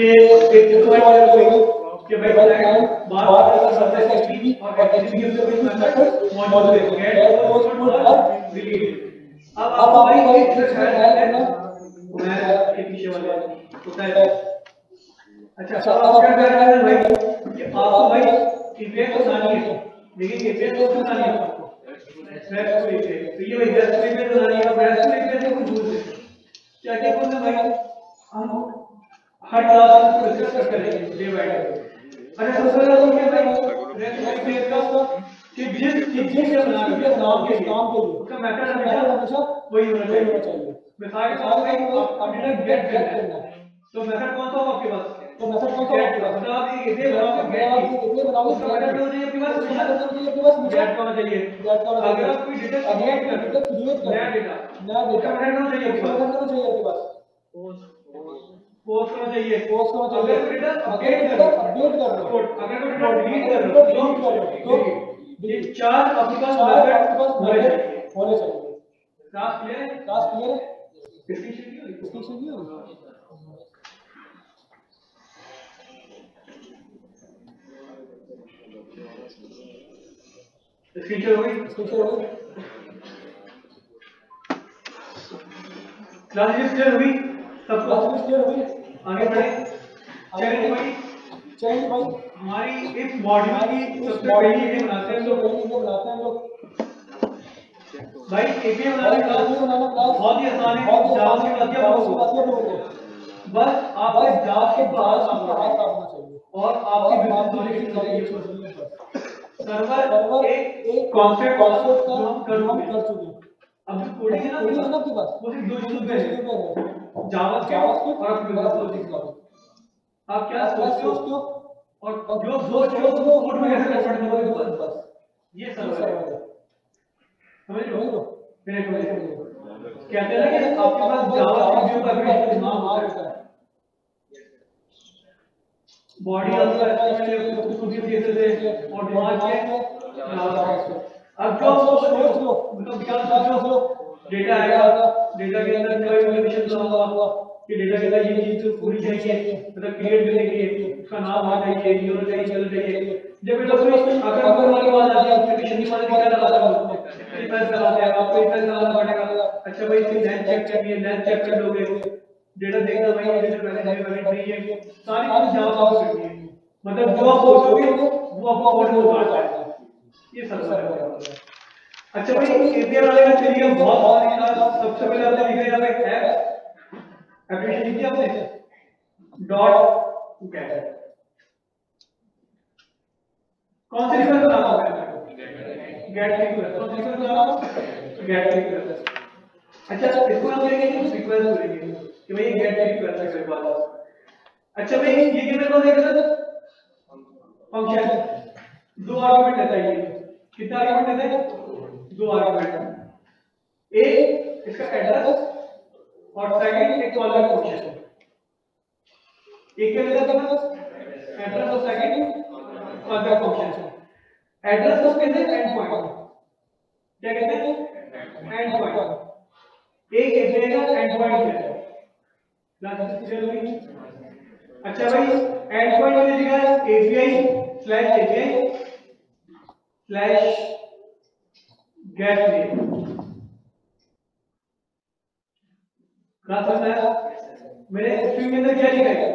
कि एक कि भाई बात कर सकते हैं और एग्जीक्यूटिव के बीच मेथड मौजूद है गेट पोस्ट मोड और डिलीट अब आप भाई इसमें शायद है मैं ये पीछे वाले होता है। अच्छा अब आप क्या कर रहे हैं भाई? कि आपको भाई इफ़ेक्ट बनानी है लेकिन इफ़ेक्ट को बनानी है आपको तो ये भाई जस्ट स्लिप में बनानी है ब्रेस्ट से कुछ दूर से क्या क्या बोलते हैं भाई? हम हर क्लास में डिस्कस करते रहेंगे डे बाय डे अच्छा सबसे पहले तो क्या भाई ब्रेस्ट स्लिप में का कि जिस चीज़ से बना के नाम के काम के उसका मेथड हमेशा हमेशा वही होना चाहिए। मिसाल के तौर पे आप अपडेट गेट करना है। तो मेथड कौन सा होगा आपके पास? तो मेथड कौन सा होगा आपके पास? आप ये इसे बनाओगे गेट इसे बनाओगे उसका मेथड होना चाहिए आपके पास? मेथड होना चाहिए आपके पास गेट होना चाहिए। गेट होना चाहिए। अगर आप कोई डेटा क्रिएट कर डेटा क्रिएट कर नया डेटा नया डेटा मेथड होना चाहिए आपके पास। पोस्ट होना चाहिए। पोस्ट होना चाहिए। अपडेट कर अपडेट कर रहे हो। अगर कोई डेटा डिलीट कर रहे हो। डिलीट कर तो ये चार आपके पास मेथड होने चाहिए। होने चाहिए। क्लास क्लियर है क्लास क्लियर है हो गई? स्क्रीनशॉट हो गई। क्लास क्लियर हुई सबको क्लास क्लियर हुई आगे बढ़े। चलिए भाई। चलिए भाई। हमारी इस मॉड्यूल की सबसे पहली ये बनाते हैं। लोग ये बनाते हैं लोग भाई एपीआई बनाने का बहुत ही आसान है। जावा की बात क्या आपको बस आप आपके जावा के बाद हाथ चाहिए। और आपकी बिज़नेस नॉलेज चाहिए सर्वर एक एक कॉन्सेप्ट कॉन्सेप्ट का हम कर चुके हैं। अब जो कोडिंग है ना है आपके पास वो सिर्फ़ दो चीज़ों पे है। जावास्क्रिप्ट और आपकी बिज़नेस लॉजिक आप क्या सोचते हो? और जो सोच रहे हो वो कोड में कैसे कन्वर्ट करोगे बस। ये सर्वर है? समझ लो फिर एक बार कहते हैं कि आपके पास जावास्क्रिप्ट का भी इस्तेमाल होता है। बॉडी आंसर एचटीएमएल कुछ कुछ सीएसएस है और दिमाग है अब जो सोच लो मतलब क्या सोच। लो डेटा आएगा। डेटा के अंदर कोई कंडीशन होगा कि डेटा के अंदर ये चीज़ पूरी चाहिए मतलब क्रिएट करने के लिए उसका नाम होना चाहिए ये होना चाहिए चल चाहिए जब ये लोग अगर अगर वाली बात आती है कंडीशन की बात क्या लगाता है? इफ़ेक्ट लगाते हैं, आपको इफ़ेक्ट लगाना पड़ेगा। अच्छा भाई, इसकी लेंथ चेक करनी है लेंथ चेक कर लोगे। डेटा देखना भाई जो पहले है वैलिड नहीं है। सारी चीज़ जावा आप करनी है। मतलब जो आप सोचोगे, वो आपको में उतार पाएगा ये सब सर है अच्छा भाई एपीआई वाले का चलिए, बहुत सारी क्लास सबसे पहले आपने लिखा यहाँ पे ऐप एप्लीकेशन लिखी आपने? डॉट गेट कौन सी रिक्वेस्ट बनाना होगा गेट रिक्वेस्ट कौन सी रिक्वेस्ट बनाना होगा गेट रिक्वेस्ट अच्छा इसको हम करेंगे कुछ रिक्वेस्ट करेंगे कि भाई गेट रिक्वेस्ट है, मेरे पास। अच्छा भाई, ये क्या मेरे पास है फ़ंक्शन दो आर्गुमेंट लेता है ये। कितने आर्गुमेंट लेता है? दो आर्गुमेंट एक, इसका एड्रेस और सेकंड एक कॉलर फ़ंक्शन एक क्या लेता है बस? एड्रेस और सेकंड कॉलर फ़ंक्शन एड्रेस को कहते हैं एंड पॉइंट क्या कहते हैं? एंड पॉइंट एक का एंड पॉइंट है अच्छा भाई एंड पॉइंट जगह API slash API slash get name class आया? मेरे स्ट्रिंग के अंदर क्या लिखा है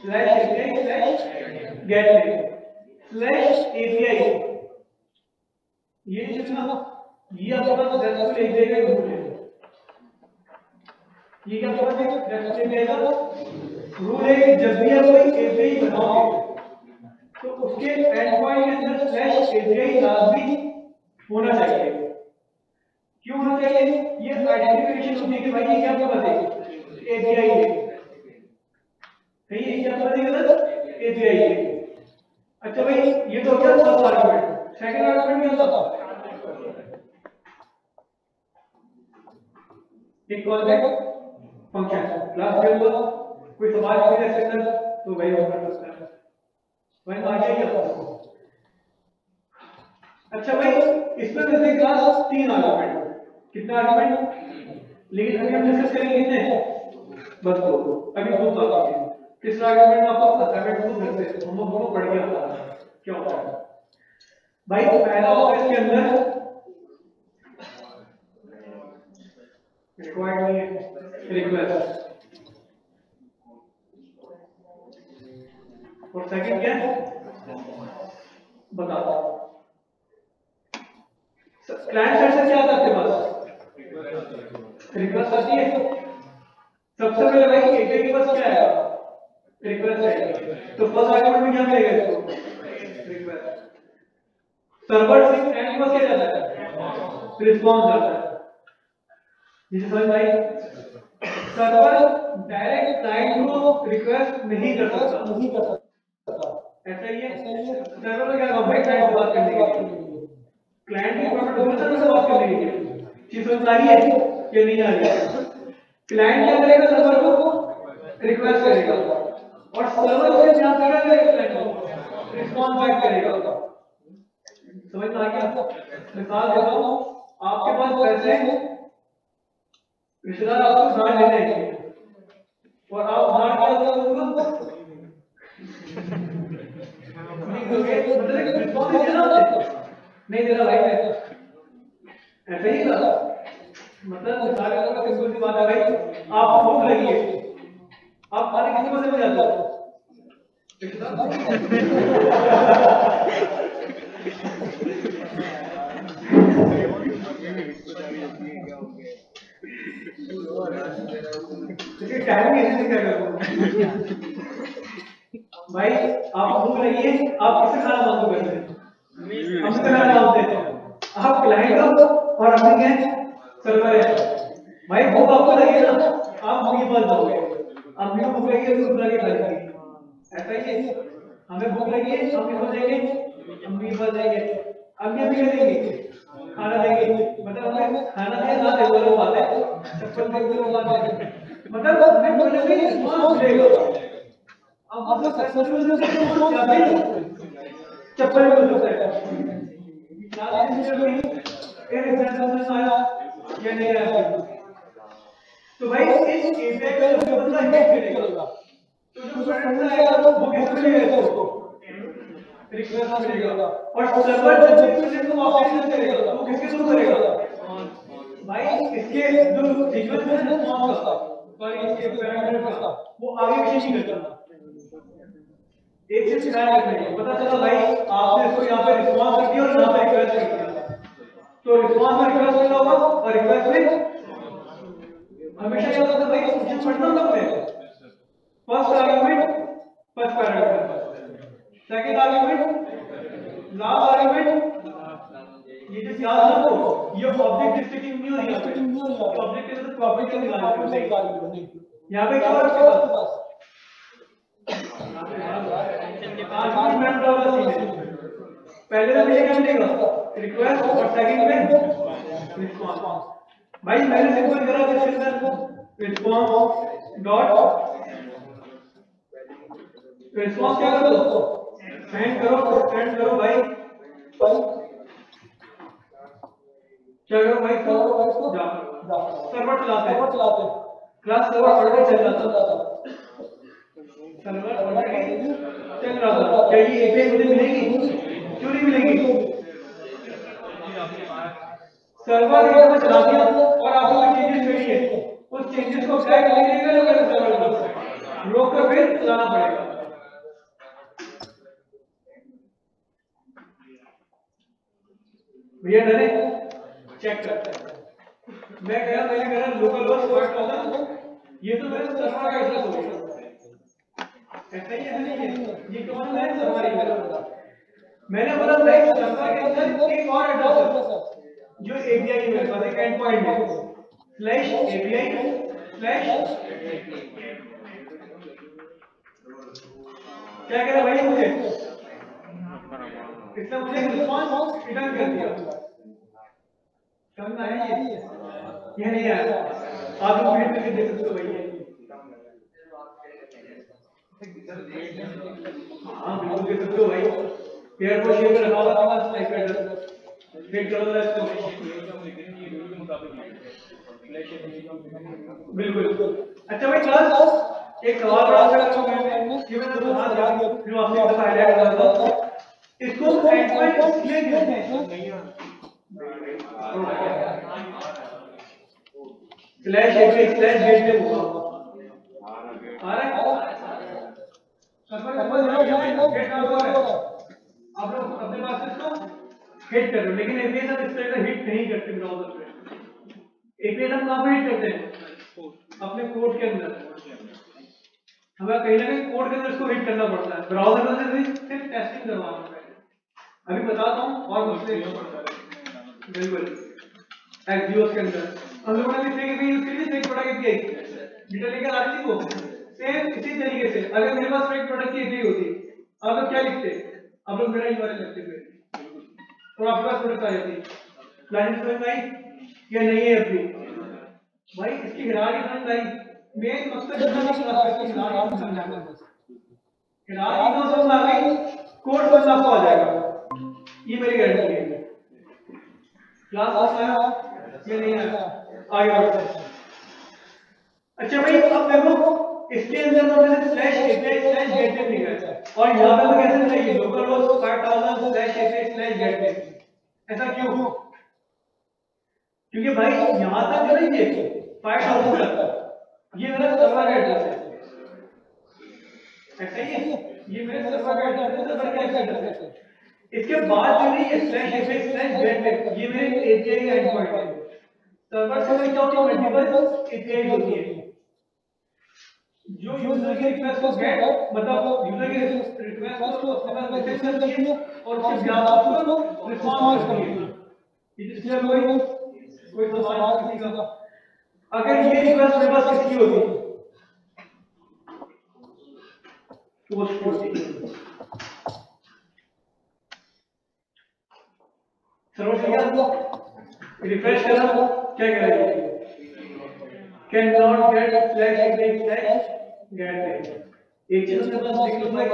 slash API slash get name slash API ये जो ये आपका रेस्टफुल एक देगा रूल है। ये क्या पता है? रेस्टफुल देगा रूल है। कि जब भी आप कोई एपीआई बनाओगे तो उसके एंड पॉइंट के अंदर स्लैश एपीआई लाजमी होना चाहिए। क्यों होना चाहिए? ये आइडेंटिफिकेशन होती है कि भाई, ये क्या पता है? एपीआई है। सही है क्या पता है एपीआई है। अच्छा भाई, ये तो हो गया फ़र्स्ट आर्गुमेंट सेकंड आर्गुमेंट क्या होता एक कॉल बैक फ़ंक्शन क्लास में हुआ। कोई सवाल पूछे सेक्शन तो वही होगा उसका वही आ गया क्या? अच्छा भाई, इसमें वैसे क्लास तीन आर्गुमेंट कितना आर्गुमेंट लेकिन अभी हम डिस्कस करेंगे कितने? बस दो। अभी दो बाकी है। तीसरा आर्गुमेंट आपको असाइनमेंट को फिर से हम लोग को पढ़ गया क्या होता है? भाई, पहला होता है इसके अंदर रिक्वायर्ड नहीं है। रिक्वेस्ट और सेकंड क्या? है बताओ। क्लाइंट साइड से क्या आता है आपके पास? रिक्वेस्ट आती है? सबसे पहले भाई एपीआई के पास क्या है? रिक्वेस्ट है। तो फ़र्स्ट आर्गुमेंट में क्या मिलेगा इसको? रिक्वेस्ट सर्वर से क्लाइंट के पास क्या जाता है? रिस्पांस जाता है। ये समझ में आई? सर्वर डायरेक्ट क्लाइंट को रिक्वेस्ट नहीं कर सकता। नहीं कर सकता ऐसा ही है। सर्वर में क्या होगा? भाई क्लाइंट से बात करने के लिए। क्लाइंट की होगी से बात करने के लिए। चीज़ समझ आ रही है कि नहीं आ रही है क्लाइंट क्या करेगा सर्वर को? रिक्वेस्ट करेगा। और सर्वर से क्या करेगा क्लाइंट को रिस्पॉन्स बैक करेगा समझ में आ गया मिसाल देता हूँ, आपके पास पैसे हैं। रिश्तेदार आपको उधार लेने हैं और आप उधार क्या करोगे नहीं दोगे मतलब एक रिस्पॉन्स नहीं देना आपने नहीं देना भाई मैं ऐसा ही था मतलब मिसाल का तो सिंपल सी बात है भाई आप भूख लगी है आप खाने कितने बजे में जाते हो? करो भाई आप भूख लगी है आप किससे खाना मांगो करते हैं हमसे खाना मांगते हैं आप क्लाइंट हो और हम क्या सर्वर है भाई भूख आपको लगी ना आप मुझे बंद दोगे अब भी भूख लगी है तो के खाएँगे ऐसा ही है हमें भूख लगी है हम भी बंद हम भी बंद जाएँगे हम भी क्या देंगे? खाना देंगे मतलब हमें खाना दे ना दे वो बात है चप्पल दे वो बात है मतलब हमें ना कोई रिस्पॉन्स मिलेगा अब हम लोग सक्सेसफुल हो सकते हैं चप्पल भी हो सकता है। क्या चीज़ है। ये एग्जांपल में आया ये नहीं आया तो भाई इस एपीआई का जो बंदा हैक करेगा तो जो फ्रेंड आएगा वो किसको मिलेगा उसको। रिक्वेस्ट मिलेगा और सर्वर जब रिक्वेस्ट को वापस करेगा वो किसके थ्रू करेगा? भाई इसके जो रिक्वेस्ट है ना इसके पैरामीटर का वो आगे पीछे नहीं करता एक चीज़ ध्यान रखना है। पता चला भाई, आपने इसको यहाँ पे रिस्पांस कर दिया और यहाँ पे रिक्वेस्ट कर दिया तो रिस्पांस में रिक्वेस्ट मिला होगा और रिक्वेस्ट में हमेशा याद रखना भाई, ये पढ़ना कब है first argument first parameter second argument last argument ये जो याद रखो, ये ऑब्जेक्ट स्टिकिंग नहीं हो रही है ऑब्जेक्ट के साथ प्रॉपर्टी निकालनी है। यहाँ पे क्या है सीन है? पहले तो क्या मिलेगा रिक्वेस्ट और सेकंड में रिस्पांस भाई मैंने सिंपल करा किसके अंदर रिस्पांस डॉट रिस्पांस क्या करो सेंड करो सेंड करो भाई। करो भाई? करो जा। सर्वर चलाते हैं। चलाते क्लास सर्वर ऑलरेडी चल रहा था। सर्वर ऑलरेडी चल रहा था क्या ये एपीआई मुझे मिलेगी? क्यों नहीं मिलेगी? सर्वर एक बार चला दिया और आपको कोई चेंजेस है। उस चेंजेस को फ्लैग लेने के लिए अगर सर्वर पर रोक कर फिर चलाना पड़ेगा। भैया, डरे? चेक करते हैं। मैं कह रहा मैंने कह रहा लोकल बस वर्क होगा ये तो मेरे सर्वर का एड्रेस हो गया। ही है है? है ही। मैंने बोला भाई सर्वर के अंदर एक और एड्रेस है। जो एपीआई है मेरे पास एक एंड पॉइंट है स्लैश एपीआई स्लैश क्या कह रहा भाई मुझे? इसने मुझे रिस्पांस रिटर्न कर दिया। समझ में आया ये नहीं आया आप लोग वीडियो में देख सकते हो भाई हाँ बिल्कुल देख सकते हो भाई पेड़ को में रखा हुआ था स्नाइपर एड्रेस वेट करो जरा इसको बिल्कुल अच्छा भाई क्लास एक सवाल बड़ा सा अच्छा मैंने कि मैंने तो बता दिया फिर आपसे एक हाईलाइट कर दो इसको एंड पॉइंट इसलिए कहते हैं स्लैश एक स्लैश गेट में होगा। आ रहा है सर्वर सर्वर गेट काम हो रहा है आप लोग अपने पास इसको हिट कर रहे हो लेकिन एपीएस हम इस तरह हिट नहीं करते ब्राउज़र पे। एपीएस हम कहाँ पे हिट करते हैं। अपने कोड के अंदर। हमें कहीं ना कहीं कोड के अंदर इसको हिट करना पड़ता है। ब्राउज़र में सिर्फ़ टेस्टिंग करवाना पड़ता अभी बताता हूँ, और मसले बिल्कुल। एक्सियोस के अंदर। हम लोगों ने लिखे कि लिए फेक प्रोडक्ट एपीआई डेटा लेकर आ रही को सेम इसी तरीके से, अगर मेरे पास फेक प्रोडक्ट की एपीआई होती आप लोग क्या लिखते? आप लोग मेरा यूआरएल लिखते फिर। और आपके पास प्रोडक्ट आ जाती। प्लानिंग समझ में आई या नहीं है अभी भाई, इसकी हिरारी समझ आई मेन मकसद समझाना है हिरारी को समझ आ गई कोड बस आपको आ जाएगा। ये मेरी गारंटी है। क्लास आया ये नहीं आया आगे बढ़ते अच्छा भाई, अब देखो इसके अंदर तो मैंने स्लैश एपीआई स्लैश गेटवे लिखा है। और यहाँ पे मैं कैसे चाहिए local host 5000 slash API slash gateway ऐसा क्यों? क्योंकि भाई, यहाँ तक जो है ये 5000 तक। ये मेरा सर्वर एड्रेस है। ऐसा ही है? ये मेरे सर्वर का एड्रेस है सर्वर का एड्रेस है? इसके बाद जो है, ये स्लैश एपीआई स्लैश गेटवे ये मेरे एपीआई का एंडपॉइंट है। सर्वर से क्या होती है? मल्टीपल एपीआई होती है। जो यूज़र की रिक्वेस्ट को गेट मतलब यूज़र की रिक्वेस्ट को अपने पास मैसेज करती है और उसके व्यापक को रिस्पांस करती है इट इज़ क्लियर कोई? कोई सवाल किसी का अगर ये रिक्वेस्ट मेरे पास किसकी होती पोस्ट होती सर्वर क्या रिफ्रेश करा क्या कह रहा है cannot get slash again slash get it अपने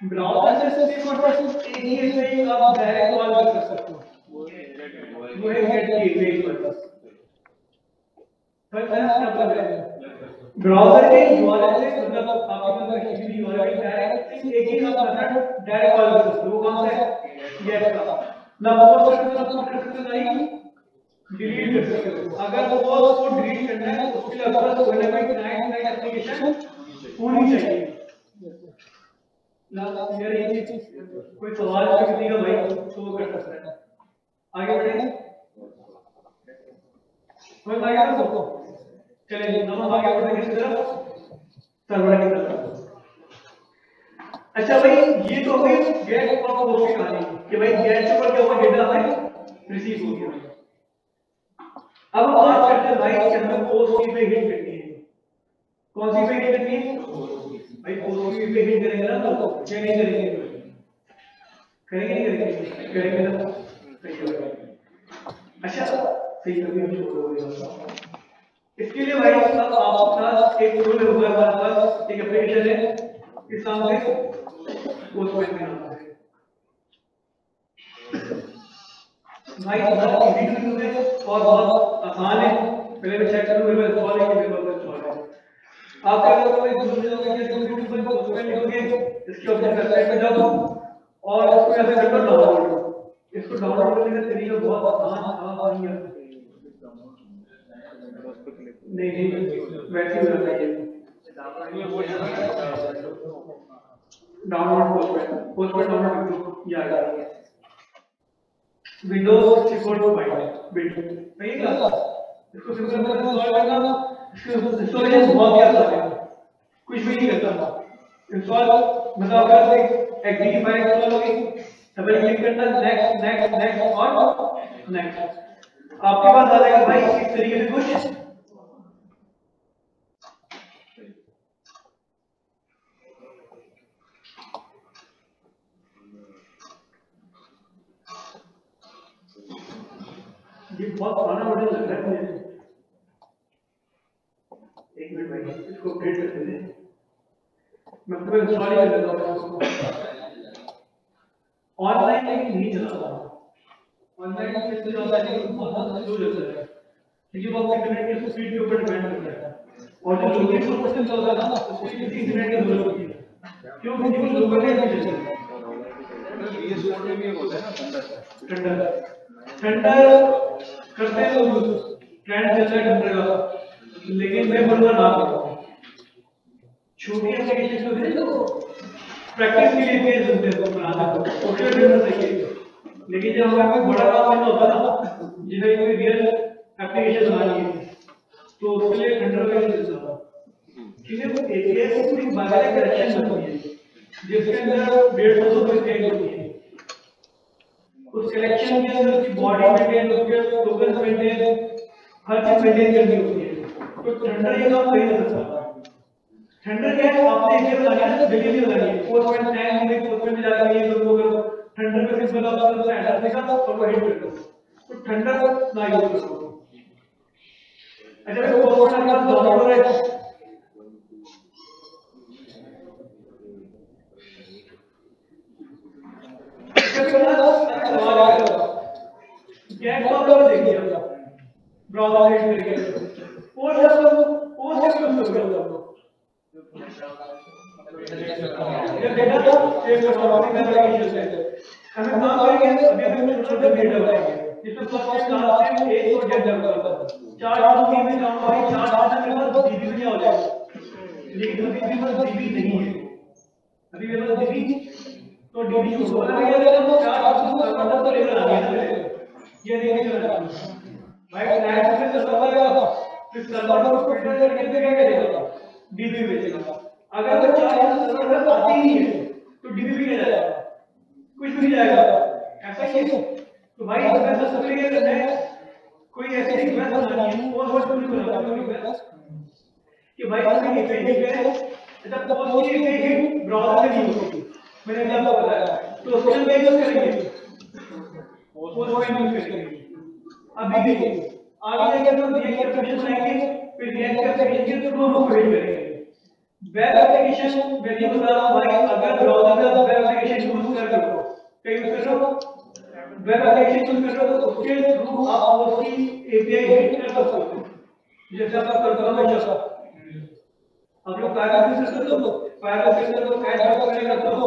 ब्राउज़र से सिर्फ़ और सिर्फ़ एक ही एपीआई आप डायरेक्ट कॉल कर सकते हो वो है गेट की एपीआई पर पर मैं क्या कर रहा हूँ ब्राउज़र के यूआरएल से मतलब आपके पास किसी भी यूआरएल डायरेक्ट एक ही आप मेथड डायरेक्ट कॉल कर सकते हो वो कौन सा है गेट का ना वो ये बहुत पुराना मॉडल लग रहा है मुझे एक मिनट भाई इसको अपडेट करते हैं। मैं पूरा इंस्टॉल कर देता हूँ। ऑनलाइन लेकिन नहीं चला रहा ऑनलाइन में चल रहा है लेकिन बहुत स्लो चल रहा है। क्योंकि वो इंटरनेट की स्पीड के ऊपर डिपेंड करता है। और जो लोकेशन क्वेश्चन चल रहा था ना उसके लिए इंटरनेट की ज़रूरत होती है। क्यों? क्योंकि लोकल का नहीं चल ठंडा। ठंडा करते हैं लोग। ट्रेंड चल रहा है ठंडा का लेकिन मैं बोलूँगा ना छोटी एप्लीकेशन होती है तो प्रैक्टिस के लिए पेज होते हैं बनाना ओके सही है। लेकिन जब हमें कोई बड़ा काम करना होता है ना जिसे कोई रियल एप्लीकेशन बनानी है तो उसके लिए कंट्रोल का यूज़ होता क्योंकि वो एपीआई से पूरी बाज़ार करेक्शन होती है। जिसके अंदर डेढ़ सौ सौ स्टेट होती है। उस कलेक्शन के अंदर उसकी बॉडी मेंटेन उसके टोकन मेंटेन हर चीज़ मेंटेन करनी होती है। तो ठंडर ये काम नहीं कर सकता ठंडर क्या है? आपने एक लगानी है ना बिजली लगानी है। 4.9 में 4 में लगानी है लोगों को ठंडर में सिंपल आप अपना एंटर देखा तो उसको हिट कर दो। तो ठंडर ना यूज़ करो। अच्छा मैं पॉइंट का डाउनलोड हो रहा है गैस प्रॉब्लम देखिए ब्राउज़र हिट करके पोस्ट पोस्ट यूज़ करो ये डेटा तो सेव करवाने का तरीका यूज़ करते हैं हमें काम करेंगे अभी अभी मैं छोटा डेटा बताएँगे जिसमें फ़र्स्ट क्लास में एक जब जब करता है चार जीबी में काम भाई चार चार के बाद जीबी में हो जाएगा लेकिन अभी भी बस जीबी नहीं है अभी मेरे पास जीबी तो डीबी यूज़ हो रहा है तो चार जीबी का नंबर तो लेकर आ गया ये नहीं चल रहा भाई क्लाइंट से तो सर्वर था। फिर सर्वर पर उसको फ़िल्टर करके क्या करेगा डीबी भेजेगा अगर वो चार सर्वर पर आती ही है। तो डीबी भी नहीं जाएगा। कुछ भी नहीं जाएगा। ऐसा ही है। तो भाई इसमें तो सबसे ये है। कोई ऐसी रिक्वेस्ट बनानी है। और होस्ट नहीं बनाना रिक्वेस्ट कि भाई इसमें ये है जब पोस्ट की गई ब्राउज़र से नहीं होगी मैंने आपको बताया। तो उसके लिए यूज़ करेंगे। पोस्ट में यूज़ करेंगे। अभी देखिए आगे जाकर हम रिएक्ट एप्लीकेशन बनाएँगे फिर रिएक्ट एप्लीकेशन के थ्रू हम क्रिएट करेंगे। वेब एप्लीकेशन मैं ये बता रहा हूँ भाई अगर ब्राउज़र में वेब एप्लीकेशन यूज़ कर रहे हो क्या यूज़ कर रहे हो? वेब एप्लीकेशन यूज़ कर रहे हो तो उसके थ्रू आप उसकी एपीआई हिट कर सकते हो। जैसे आप करते हो जैसा आप लोग फायर बिज़नेस करते हो? फायर हो ऐड ऑप्शन करते हो।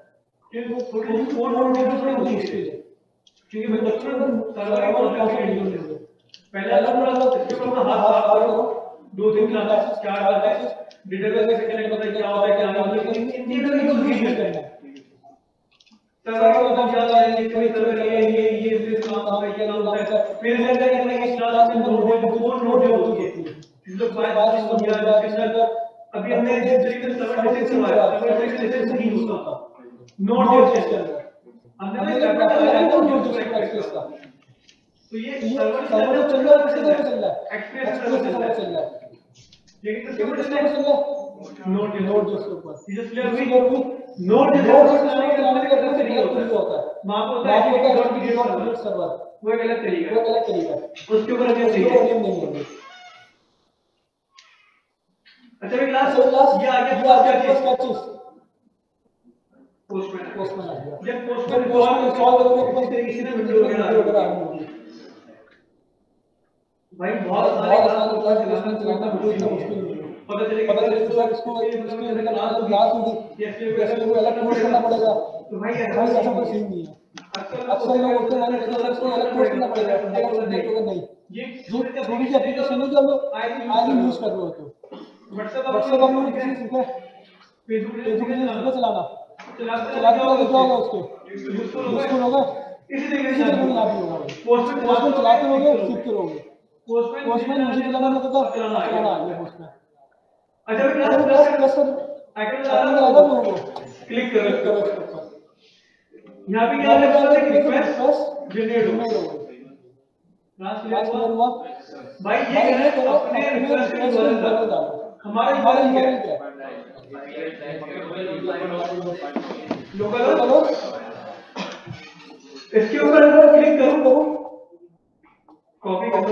क्योंकि है क्योंकि बच्चों में सर्वर की बहुत काफ़ी एडिशन पहले अलग थोड़ा सा इसके अपना हाथ साफ़ करो। दो तीन क्लासेस चार क्लासेस डेटाबेस से कनेक्ट होता है, क्या होता है, क्या होता है इन चीज़ों की यूज़ नहीं करना है। को सब याद आ जाएँगे कोई सर्वर ये ये ये इस काम होता है, क्या होता है फिर मैं है कि क्लास में नोट है वो नोट होती है। जो बात बात इसको किया जाए इसके अभी हमने जिस तरीके से सर्वर डिटेक्ट करवाया सर्वर डिटेक्ट नहीं होता था नोट है इसके अंदर तो तो का तो ये सर्वर सर्वर चल रहा है किसी तरह चल रहा है एक्सप्रेस सर्वर चल रहा है लेकिन तो सर्वर चल रहा है नोट नोट जो उसके ऊपर ये जो क्लियर हुई नोट जो चलाने के चलाने का अलग तरीका होता है वहाँ पर होता है कि डॉट पीडीएफ सर्वर सर्वर वो एक अलग तरीका वो अलग तरीका उसके ऊपर नहीं है नहीं है अच्छा भाई क्लास क्लास ये आगे क्लास क्या चीज़ पोस्टमैन पोस्टमैन आ गया जब पोस्टमैन सॉल्व सॉल्व करोगे किस तरीके से ना विंडो वगैरह भाई बहुत सारे क्लास को क्लास चलाना चलाना वीडियो इतना मुश्किल पता चले पता चले तो इसको इसमें मेरे क्लास होगी क्लास होगी कैसे कैसे को अलग नोट करना पड़ेगा तो भाई ऐसा ऐसा कुछ नहीं है अक्सर लोग होते हैं मैंने अलग को अलग नोट करना पड़ेगा नहीं तो नहीं ये थोड़ी सी एप्लीकेशन है जो हम लोग आज यूज़ कर रहे होते हो व्हाट्सएप व्हाट्सएप हम लोग किसी सीखा फेसबुक से सीखा चलाना चलाते चलाते क्या होगा उसके। यूजफुल होगा इसी तरीके से लागू होगा। पोस्टमैन चलाते रहोगे सीखते रहोगे पोस्टमैन मुझे चलाना पता चलाना ये पोस्टमैन अच्छा मैं प्लस प्लस कर आइकन लगाना होगा लोगों क्लिक करो करो यहाँ पे क्या लिखा है रिक्वेस्ट जनरेट होगा। क्लास हुआ? भाई ये करना है अपने रिक्वेस्ट के वर्जन डालो हमारा हमारा क्या है? लोकल इसके ऊपर अगर क्लिक करूँ कॉपी कर दो।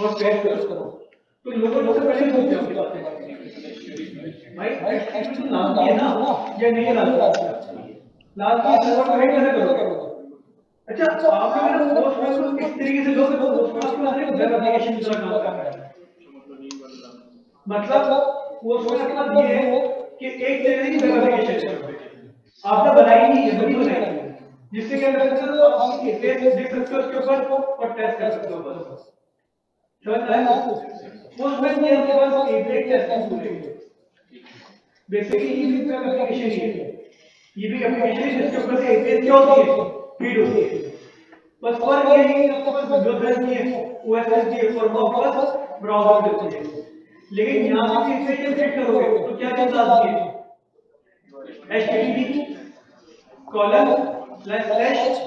और पेस्ट करो तो लोकल सबसे पहले हो जाओ भाई एक्चुअली नाम दिए ना? या नहीं है नाम लाल की सर्वर कनेक्ट कैसे करोगे? अच्छा आप लोग ना पोस्ट में इस तरीके से लोग? पोस्ट में अपने वेब एप्लीकेशन की तरह काम कर हैं मतलब पोस्ट में मतलब ये है कि एक तरीके की वेब आपने बनाई नहीं है बनी बनाई जिससे क्या कर सकते हो आप फेस देख सकते हो उसके ऊपर और टेस्ट कर सकते हो बस समझ रहे हैं? पोस्ट में ये आपके पास एपीआई टेस्ट है बेसिकली ये भी एप्लीकेशन ही है। ये भी एप्लीकेशन है जिसके ऊपर से एपीआई क्या होती है? फ़ीड होती है। बस फ़र्क ये है कि आपके पास जो ब्राउज़र है ओएसएस की फॉर्म ऑफ़ ब्राउज़र देते हैं। लेकिन यहाँ से इसे सेट करोगे तो क्या चीज़ आती है http colon slash slash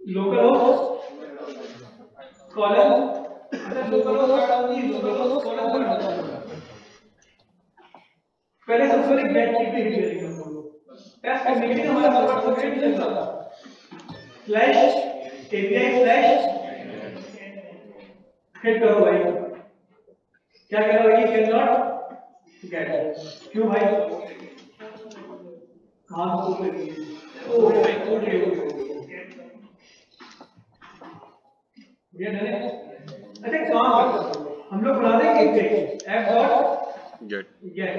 local host colon local host local host colon पहले सबसे पहले गेट की पेज करेंगे टेस्ट करने के लिए हमारा सर्वर सबमिट चलता स्लैश एपीआई स्लैश हिट करो भाई। क्या कह रहा है? ये कैन नॉट गेट क्यों भाई? कहाँ है ओ ओके ओके ये। अच्छा काम हम लोग बना देंगे एक app dot get get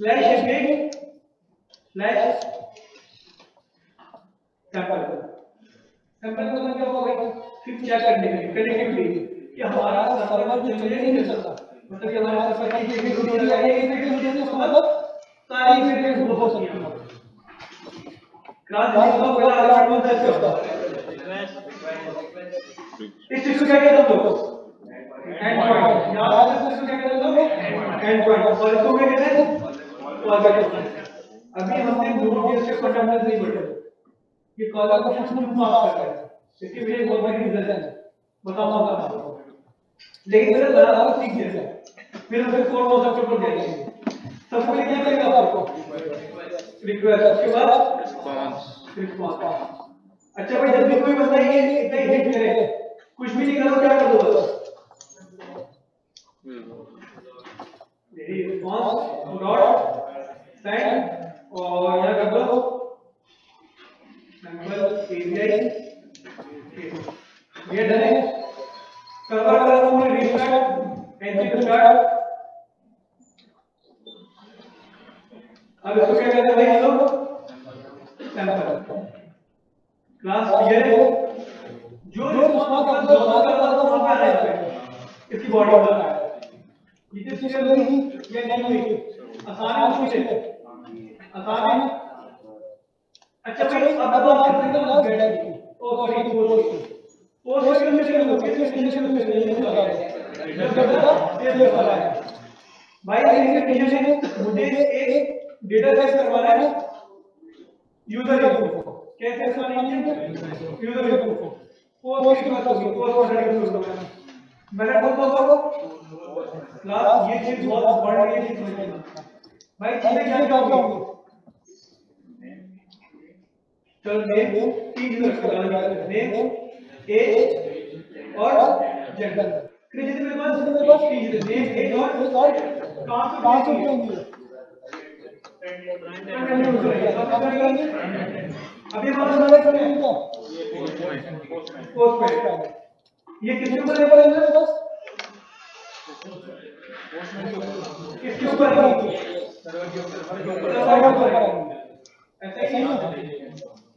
slash slash sample sample का मतलब क्या होगा फिर चेक करने के लिए? कनेक्टिविटी कि हमारा सर्वर जो चले नहीं चलता मतलब कि हमारे पास से वीडियो आ रही है वीडियो नहीं उसका मतलब सारी वीडियो हो सकती है। क्लास में तो पहला अलार्म होता है इसका इस चीज़ को क्या कहते हैं लोग? एंड पॉइंट याद है इसको क्या कहते हैं एंड पॉइंट और इसको क्या कहते हैं? पॉजिटिव अभी हमने नोट के इसके फंडामेंटल नहीं पढ़े ये कॉलर का फ़ंक्शन क्यों माफ़ कर रहा है। इसके पीछे बहुत बड़ी रीजन है मैं आपको लेकिन मेरा लगा था सीख गया फिर हम फिर फोर मोड चैप्टर पर जाएँगे सबसे पहले क्या करेगा आपको? रिक्वेस्ट उसके बाद? रिस्पांस अच्छा भाई, जब भी कोई बंदा ये इतना ही हिट करे। कुछ भी नहीं करो, क्या कर दो रिस्पांस डॉट सेंड और यहाँ कर दो सैंपल एपीआई ये डन है सर्वर का पूरे रीस्टार्ट एनसी स्टार्ट अब इसको क्या कहते हैं भाई हम लोग सैंपल क्लास क्लियर है? जो रिस्पांस जो कर रहा था वहाँ पे आ रहा है इसकी बॉडी पर आ रहा है ये तो क्लियर नहीं ये नहीं हुई। आसान है आसान है। अच्छा भाई अब अब बात करते हैं। सॉरी पोस्ट के शुरू होती है कंडीशन में नहीं होता है जब डेटा वाला है भाई इसके कंडीशन मुझे एक डेटा सेट करवाना है यूज़र इनपुट कैसे करवाना है यूज़र इनपुट पोस्ट के बाद पोस्ट करना है मैंने बोल दो क्लास ये चीज़ बहुत बढ़ रही है भाई चीज़ें क्या क्या होंगी चलो नेम का नेम एज और जेंडर जैसे मेरे पास मेरे पास नेम एज और और कहाँ से कहाँ से होंगे अभी हमारा नंबर करेंगे क्या पोस्ट पे। ये किसके ऊपर है मेरे पास किसके ऊपर है? सर्वर पर है। ऐसा ही है।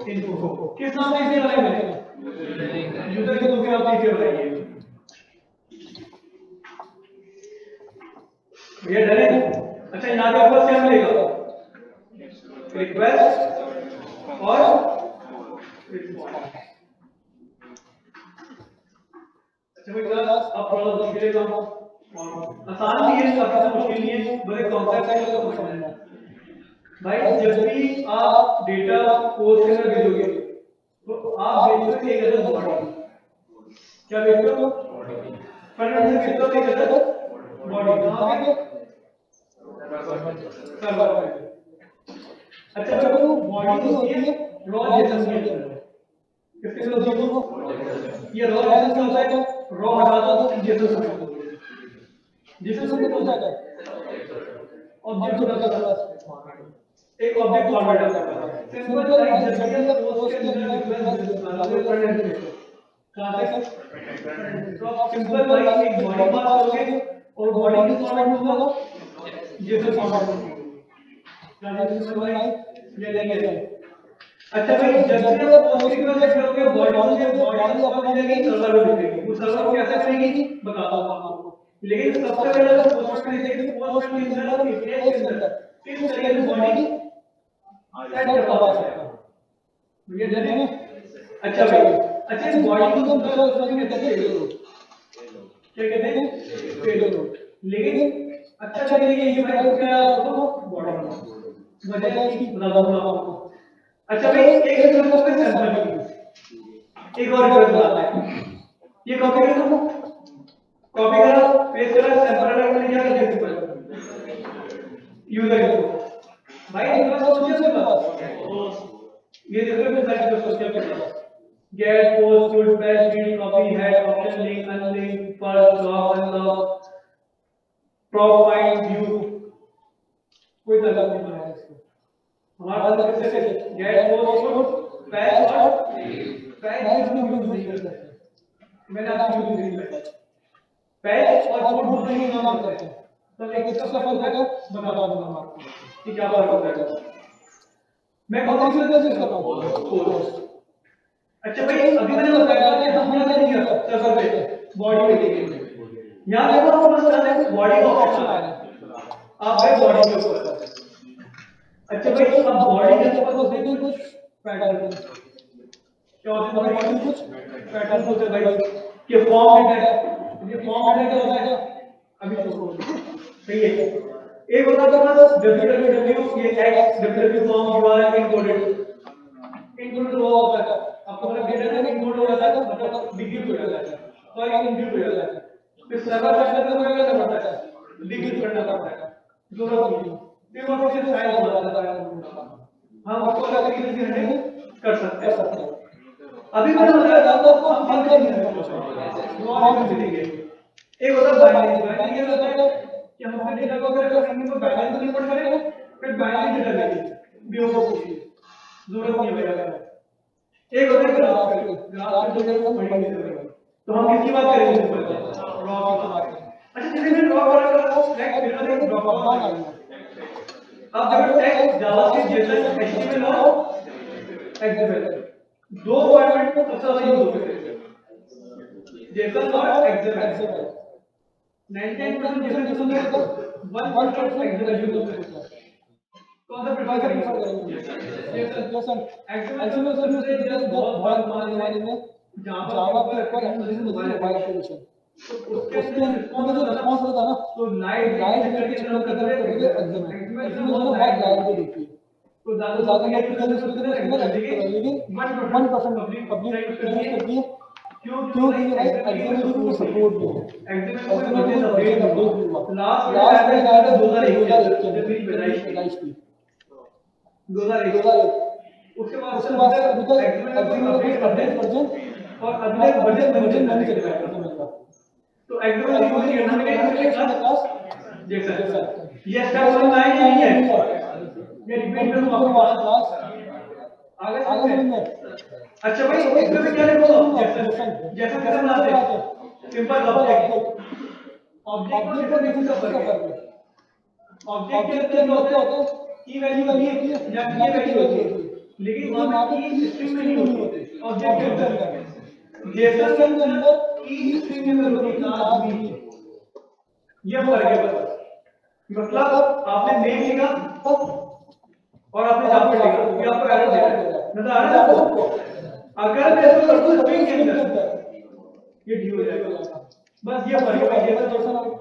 इनपुट किस नाम से बनाया यूज़र के दूसरे नाम से इसे बनाई है ये डरे अच्छा यहाँ पे ऊपर से हम लेगा रिक्वेस्ट और अच्छा भाई अब थोड़ा लेता हूँ आसान भी है काफ़ी मुश्किल नहीं है बड़े कॉन्सेप्ट है तो समझना भाई, जब भी आप डेटा पोस्ट के अंदर भेजोगे तो आप भेजोगे एक अदद बॉडी क्या भेजते हो फ्रंट एंड से भेजते हो एक अदद बॉडी कहाँ पे? सर्वर पे? अच्छा जब वो बॉडी होती है रॉ जेसन के अंदर किसके अंदर होती है? ये रॉ जेसन क्या होता है रॉ हटा दो तो जेसन से जेसन से क्या होता है। ऑब्जेक्ट होता है। एक ऑब्जेक्ट फॉर्मेट होता है सिंपल लाइक जब भी आप पोस्ट के अंदर फ्रंट एंड पे कहाँ से तो सिंपल लाइक एक बॉडी पास करोगे और बॉडी किस फॉर्मेट में होगा जेसन फॉर्मेट में ये लेंगे अच्छा भाई जब भी आप पोस्ट रिक्वेस्ट करोगे बॉडी से बॉडी आपको मिलेगी सर्वर में मिलेगी वो सर्वर को कैसे करेगी बताता हूँ आपको। लेकिन सबसे पहले पोस्ट में देखिए पोस्ट के अंदर इमेज के अंदर। किस तरीके से बॉडी सेट करता हुआ है जाने अच्छा भाई अच्छा बॉडी को दूसरा उसमें कहते हैं क्या कहते हैं पेलोड लेकिन अच्छा तरीके ये मैं क्या आपको बॉडी वजह इसकी बता दूँ आपको अच्छा भाई एक एक को पे सैंपल एक और रिक्वेस्ट आता है ये कॉपी कर। दो कॉपी करा पेस्ट करा सैंपल रख लिया यूज़र को भाई रिक्वेस्ट सोचिए उसके पास ये देखो मैं साइड पे सोच के पास get post good best read copy head option link unlink first log unlock prop find view कोई मतलब नहीं है इसको। हमारा पास कैसे गेट पोस्ट गुड पैच और पैच भी हम यूज़ नहीं कर सकते मैंने आपको यूज़ नहीं किया पैच और गुड नहीं नाम करते हैं तो एक इसका फ़र्क है बता दूँगा मैं आपको। कि क्या फ़र्क है मैं कौन सी वजह से कर रहा हूँ अच्छा भाई अभी मैंने बताया कि हमने क्या किया सर्वर पे बॉडी देखिए यहाँ देखो आपको मसला है बॉडी का ऑप्शन आ रहा है? आप भाई बॉडी के ऊपर। अच्छा भाई अब बॉडी के ऊपर तो देखो कुछ पैटर्न क्या होता है बॉडी कुछ पैटर्न होते हैं भाई? कि फॉर्म हेड है? ये फॉर्म हेड क्या होता है अभी तो सही है। एक होता है बस www ये x www form URL encoded encoded हुआ होता है। आपको मतलब डेटा का इनकोड हो जाता है मतलब डिक्रिप्ट हो जाता है। तो एक इनक्रिप्ट हो जाता है। फिर सर्वर पर करने क्या करना पड़ता है डिक्रिप्ट करना पड़ता है। ज़रूरत नहीं फिर वो फिर फ़ाइल हो जाता है हम उसको अलग तरीके से हैंडल कर सकते हैं। अभी मैंने बताया था आपको हम फ़ंक्शन नहीं करते नॉन मिलेंगे एक होता है बाइनरी बाइनरी क्या होता है कि हम अपने डेटा को अगर करने को बाइनरी तो रिपोर्ट करेंगे फिर बाइनरी डेटा लेंगे बीओ को पूछिए ज़रूरत नहीं है एक होता है ग्राफ ग्राफ को जब हम पढ़ेंगे तो हम किसकी बात करेंगे? ऊपर रॉ की बात अच्छा जैसे मैंने रॉ वाला का वो फ्लैग फिर मैंने ड्रॉप डाउन आ गया अब जब टेक्स्ट जावास्क्रिप्ट जेसन एचटीएमएल और एक्सएमएल दो फॉर्मेट में सबसे ज़्यादा यूज़ होते हैं। जेसन और एक्सएमएल कौन सा प्रेफर करेंगे जेसन एक्सएमएल सर यूज़ करते हैं बहुत बहुत मायने में जावा के ऊपर एप्लीकेशन मोबाइल एप्लीकेशन उसके अंदर जो रिस्पांस होता ना तो लाइव लाइव करके चलो करते हैं एकदम एकदम बहुत लाइव को देखिए तो ज़्यादा ज़्यादा एप्लीकेशन हैं लेकिन 1% पब्लिक पब्लिक करती है क्यों क्यों ये एग्ज़ाम को सपोर्ट भी एग्ज़ाम को अपडेट अपडेट लास्ट लास्ट में आया था 2001 जब मेरी पैदाइश की। 2001 उसके बाद उसके बाद एग्ज़ाम अपडेट अपडेट वर्जन और अगले वर्जन वर्जन नहीं चल रहा है। तो एग्ज़ाम में यूज़ करना में क्या देख सकते ये स्टेप समझ आए नहीं है। ये रिपीट करूँ क्लास आगे आगे अच्छा भाई इसमें भी क्या लिखो जैसा जैसा कैसे बनाते हैं। सिंपल ऑब्जेक्ट ऑब्जेक्ट को देखो सब कर ऑब्जेक्ट के अंदर होता है की वैल्यू होती है या की वैल्यू होती है। लेकिन वहाँ की स्ट्रिंग में नहीं होती ऑब्जेक्ट के अंदर। जैसा के अंदर की स्ट्रिंग में होती है क्लास बी ये फ़र्क है बस मतलब आपने नेम लिखा और आपने पे लिखा ये आपको एरर दे रहा है नज़र आ रहा है आपको अगर मैं इसको कर दूँ स्ट्रिंग के अंदर ये डी हो जाएगा। बस ये फ़र्क है ये तो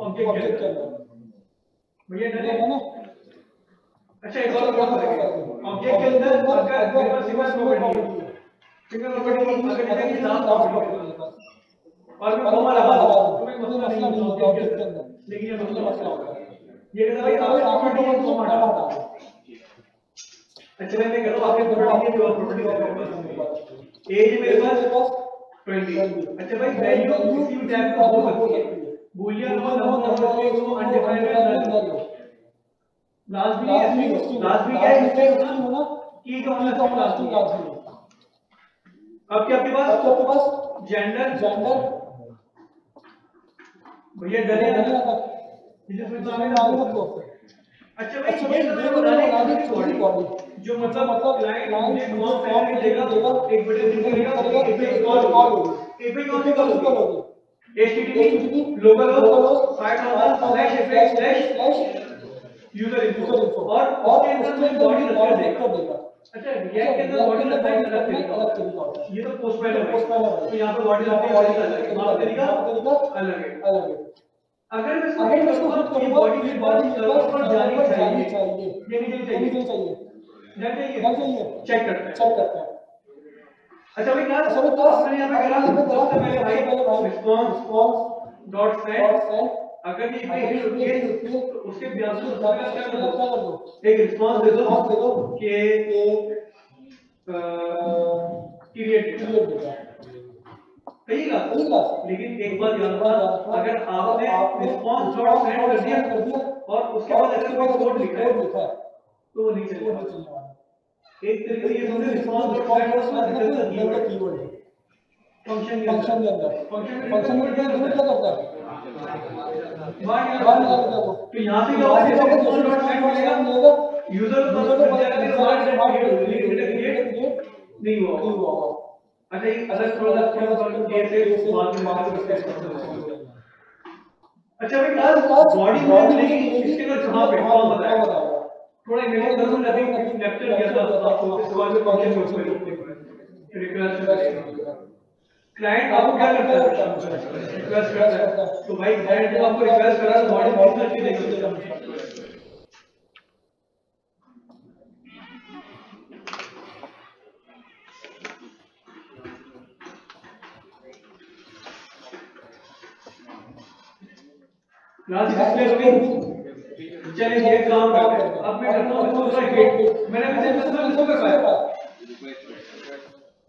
ऑब्जेक्ट के अंदर। भैया डरे है ना? अच्छा एक और बात करेंगे ऑब्जेक्ट के अंदर अगर मेरे पास सिंगल प्रॉपर्टी है सिंगल प्रॉपर्टी अगर जैसे कि नाम और मैं कॉमा लगा दूँ। तो कोई मसला नहीं है ऑब्जेक्ट के अंदर। लेकिन ये मसला मसला होगा ये कहता भाई आपने प्रॉपर्टी है कॉमा हटा अच्छा मैं कह रहा हूँ आपने प्रॉपर्टी की और प्रॉपर्टी का एज मेरे पास 20 अच्छा भाई वैल्यू किसी भी टाइप का हो सकती है। बूलियन हो नंबर नंबर के को अनडिफाइंड नल लास्ट भी है? लास्ट भी क्या है? इसमें होना की का होना लास्ट भी अब क्या आपके पास? आपके पास जेंडर जेंडर भैया डरे ना ये में आ रहा है। अच्छा भाई ये तो बनाने की थोड़ी बॉडी जो मतलब मतलब क्लाइंट मुझे फॉर्म फॉर्म देगा एक बड़े दिन करेगा एक पे कॉल होगी एक पे सी कॉल होगी http local host site on slash F slash user info और उसके अंदर मैं बॉडी रख देगा अच्छा रिएक्ट के अंदर बॉडी रखना है। अलग तरीका होता है। ये तो पोस्ट पोस्ट पहले तो यहाँ पे बॉडी रखने का तरीका अलग है। अलग है। अलग है। अगर मैं इसको अगर मैं इसको बॉडी की बॉडी सर्वर पर जानी चाहिए ये नहीं चाहिए। चेक करते हैं। चेक करते हैं। अच्छा भाई क्लास अच्छा भाई मैंने यहाँ पे करा। सबसे पहले भाई रिस्पांस रिस्पांस डॉट सेंड अगर ये पे होती है तो उसके ब्याज को क्या कर दो? एक रिस्पांस दे दो। दे दो। कि क्रिएट क्रिएट सही बात। लेकिन एक याद रखना अगर आपने रिस्पांस डॉट सेंड कर दिया और उसके बाद अगर कोई कोड लिखा है तो वो नहीं चलेगा एक तरीके से समझो रिस्पांस डॉट सेंड उसमें रिटर्न का कीवर्ड है। फ़ंक्शन फ़ंक्शन के अंदर। फ़ंक्शन में क्या क्या करता है? तो यहाँ पे क्या होगा रिस्पांस डॉट सेंड मिलेगा यूज़र को पता चल जाएगा कि वर्ड क्रिएट नहीं हुआ। अच्छा ये अलग थोड़ा सा थोड़ा सा कैसे बाद में बात करते हैं। अच्छा भाई बॉडी में लेकिन इसके अंदर कहाँ पे कौन बताया थोड़ा इमेजिन करो ना अभी लेक्चर किया था आपको इस बारे में फ़ंक्शन यूज़ करें रिक्वेस्ट क्लाइंट आपको क्या करता है? रिक्वेस्ट करता है। तो भाई क्लाइंट जब आपको रिक्वेस्ट कर है तो बॉडी कितना चीज़ देगा क्लास डिस्प्ले हो गई चलिए, ये काम अब मैं करता हूँ थोड़ा हिट मैंने पहले इसको इसको कर पाया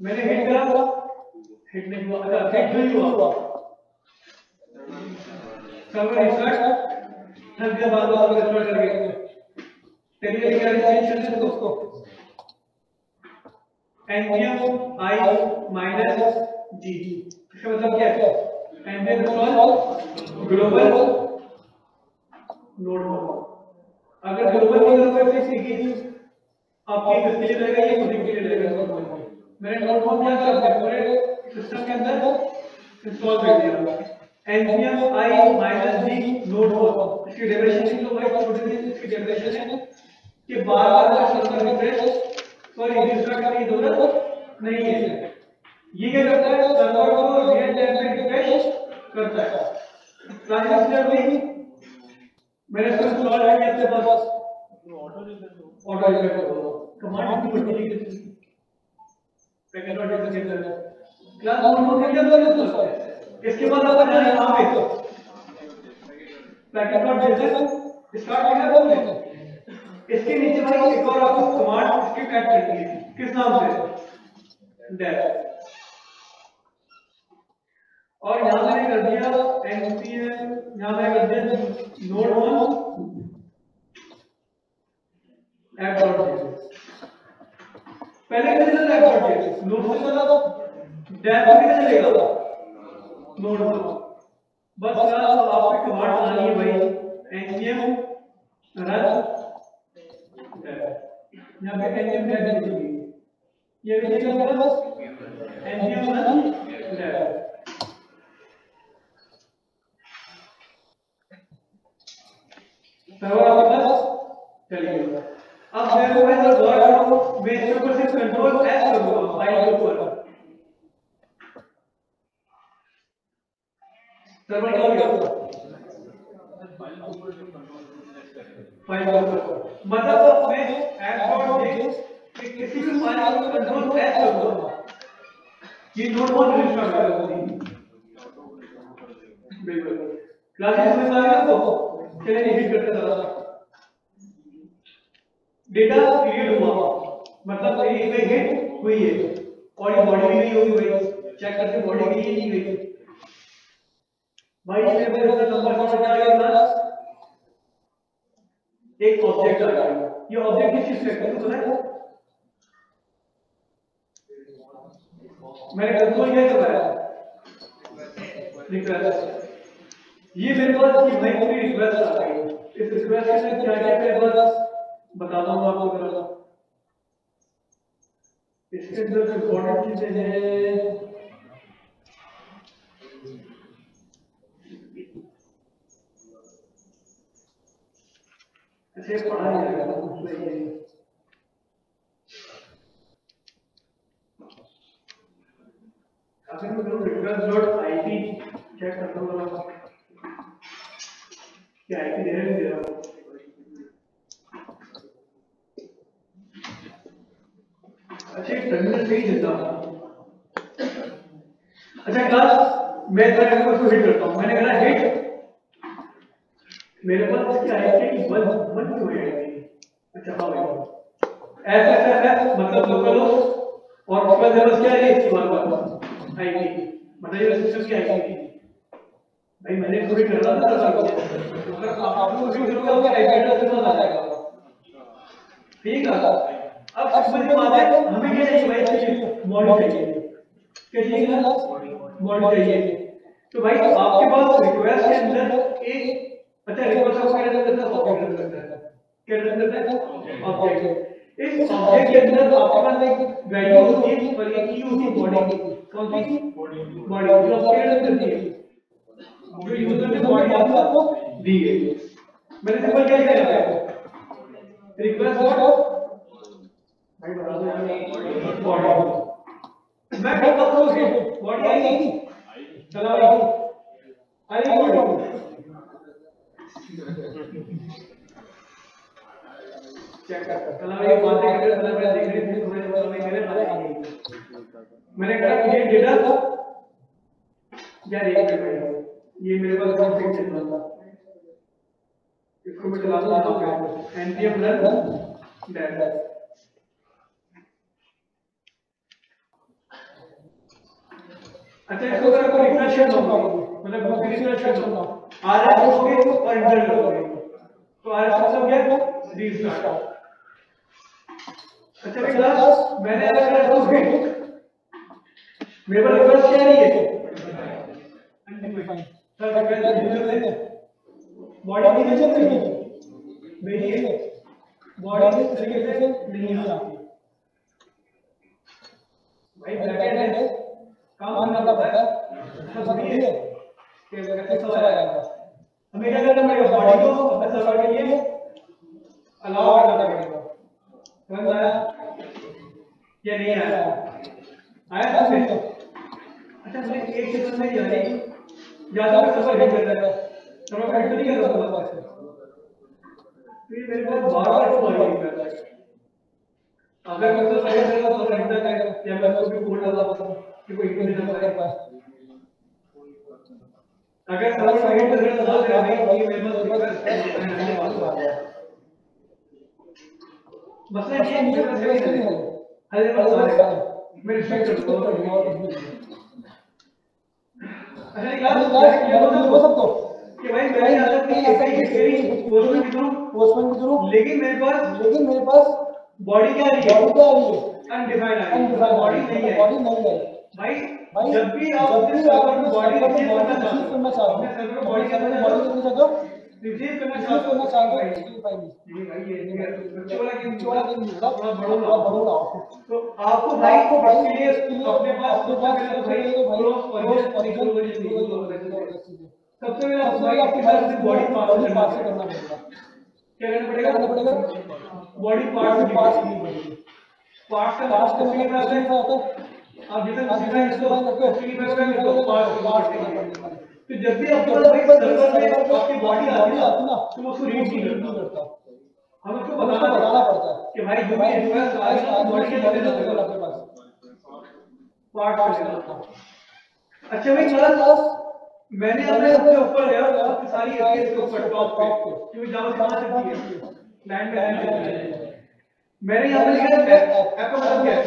मैंने हिट करा हिट नहीं हुआ। अच्छा हिट नहीं हुआ। सर्वर इंसर्ट थक गया बार बार कन्वर्ट कर गया चलिए क्या चेंज करते हैं उसको npm i minus g इसका मतलब क्या है? इंस्टॉल ग्लोबल नोड अगर ग्लोबल की ज़रूरत है सीखी थी आपके किसके लिए रहेगा, ये खुद के लिए रहेगा मैंने वन क्या किया पूरे सिस्टम के अंदर इंस्टॉल कर दिया। Npm, i, minus d node one इसकी डेफिनेशन तो भाई छोटी सी इसकी डेफिनेशन है, कि बार बार का सर्वर रिफ्रेश सॉरी रिस्टार्ट करने की ज़रूरत नहीं है। ये क्या करता है? सर्वर को रियल टाइम में रिफ्रेश करता है? ट्रांजिस्टर में मैंने इसको इंस्टॉल है अपने पास ऑटो जनरेटर कमांड की बड़ी packet auto generator class note note क्या बोल रहे हो इसके बाद आप जाना यहाँ पे पैकेट डॉट जनरेटर स्टार्ट करना बोल रहे इसके नीचे भाई एक और आपको कमांड इसकी टाइप करनी है किस नाम से? डेफ और यहाँ मैंने कर दिया npm यहाँ मैंने कर दिया नोड वन ऐप डॉट पहले कैसे चला ऐप डॉट नोड से चला था डेफ कैसे चलेगा नोड वन बस अब आपको कमांड बनानी है भाई। Npm run. यहाँ पे npm डेफ लिखी ये भी लिखा बस npm रन डेफ सर्वर चलिए अब मैं वो मैं तो गौर इसके ऊपर सिर्फ़ कंट्रोल एस करूँगा फ़ाइल के ऊपर। सर्वर क्या हो फ़ाइल के ऊपर। मतलब मैं एप डॉट जेएस कि किसी भी फ़ाइल को कंट्रोल एस करूँगा। ये नोट वन रजिस्टर करेगा बिल्कुल। क्लासेस में आ गया तो चलिए हिट करते चला डेटा क्रिएट हुआ। मतलब मेरी इमेज हिट हुई है। और ये बॉडी भी नहीं होगी भाई चेक करके बॉडी भी नहीं गई भाई इसमें मेरे पास नंबर कौन सा आ गया प्लस एक ऑब्जेक्ट आ गया ये ऑब्जेक्ट किस चीज़ का है? पता है। मैंने कंट्रोल क्या करवाया रिक्वेस्ट। ये मेरे पास ये भाई पूरी रिक्वेस्ट आ गई इस रिक्वेस्ट में क्या क्या मेरे पास बताता हूँ आपको जरा इसके अंदर जो इम्पोर्टेंट चीज़ें हैं। ऐसे पढ़ा नहीं जाएगा अगर मैं करूँ रिक्वेस्ट डॉट आईपी चेक करता हूँ क्या हैं हूँ अच्छा ही हूँ क्लास मैं इसको इसको हिट करता हूँ। मैंने कहा हिट मेरे पास इसकी आईपी वन वन क्यों है अच्छा हाँ भाई। एस एस एस मतलब लोकल होस्ट और उसके बाद क्या है इसकी वन वन आईपी मतलब ये सिस्टम की आईपी भाई मैंने थोड़ी कर रहा था सर अगर आप लोग उसी करोगे तो आईपी एड्रेस के साथ आ जाएगा। ठीक है अब समझ में आता है हमें क्या चाहिए? भाई चाहिए। मॉडल चाहिए। क्या चाहिए मॉडल चाहिए। तो भाई आपके पास रिक्वेस्ट के अंदर एक अच्छा रिक्वेस्ट आपको क्या करता है? ऑब्जेक्ट है? क्या करता है? ऑब्जेक्ट इस ऑब्जेक्ट के अंदर आपके पास एक वैल्यू होती है और एक की होती है बॉडी कौन सी? बॉडी जो आपको क्या करती है जो यूज़र ने बॉडी आपको दी है। मैंने सिंपल क्या किया है? रिक्वेस्ट दो बॉडी मैं क्या करता हूँ उसकी बॉडी आएगी चला भाई। आई बॉडी चेक कर चला भाई, बातें करते समय मैं देख रही थी थोड़े समय में मेरे पास मैंने कहा, ये डेटा यार, एक मिनट ये मेरे पास कौन सी चल रहा था। इसको मैं चला दूँ यहाँ पे। npm run dash अच्छा इसको अगर आपको रिफ्रेश करना होगा मतलब बुक रिफ्रेश करना होगा आर एस करोगे और इंटर करोगे तो आर एस हो? गया रीस्टार्ट अच्छा क्लास मैंने अगर इसको हिट मेरे पास रिक्वेस्ट क्या नहीं है बॉडी की बॉडी नहीं आती भाई बैकएंड है। काम करना पड़ता है? सब है कि कैसे सब आएगा हमें क्या करना पड़ेगा? बॉडी को अपने सर्वर के लिए अलाउ करना पड़ेगा। समझ आया? या नहीं आया? आया फिर? अच्छा मुझे एक समझ नहीं आ रही ज़्यादा मैं सर्वर हिट कर है। सर्वर हिट नहीं कर रहा था पास। फिर मेरे पास बार बार सर्वर हिट कर है। अगर मैं तो सही करेगा तो हिट करेगा या मैं उसको कोड डालता हूँ कि कोई इमेज ना कर पाए अगर सर्वर सही कर रहा था तो ये मेरे पास रिक्वेस्ट मसला ये है कि मैं सही नहीं है। आएगा मैं कर क्लास ये हो सकता कि भाई मेरी आदत नहीं है कि तेरी पोस्टमैन की करूँ पोस्टमैन की ज़रूर लेकिन मेरे पास लेकिन मेरे पास बॉडी क्या रही है? बॉडी क्या है? अनडिफाइंड है। बॉडी नहीं है। बॉडी नहीं है। भाई भाई जब भी आप अपने बॉडी रिसीव body करना चाहते हो अपने सर्वर में बॉडी बॉडी करना चाहते हो हो करना चाहते करना हो। चाहते हो ये भाई ये बच्चे वाला गेम बच्चे वाला गेम नहीं होता थोड़ा बड़ो लाओ। बड़ो लाओ। तो आपको भाई आपको भाई इसके लिए अपने पास अपने पास तो भाई तो भाई ओरिजिन सबसे पहले आप भाई आपके आपके पास पास बॉडी बॉडी पास पास करना करना पड़ेगा। क्या करना पड़ेगा? पड़ेगा? बॉडी पार्ट पार्ट पार्ट नहीं बनेगी पार्ट का पार्ट का किसी किसी का का होता है? आप जितना का जितना इसको करते हो किसी का तो पार्ट पार्ट करना करना पड़ेगा पड़ेगा तो जब भी आपके पास भी एक आपके में बॉडी आती है ना तो उसको रीड नहीं करता। हम उसको बताना बताना पड़ता है कि भाई जो भी भाई रिक्वेस्ट आ बॉडी के अंदर का आपके पास। पार्ट पार्ट अच्छा भाई मेरा चला क्लास मैंने अपने सबसे ऊपर सबसे सारी एरिया के ऊपर टॉप पे क्योंकि जावा कहाँ से लाइन में लाइन में मैंने यहाँ पे लिखा है ऐप का मतलब क्या है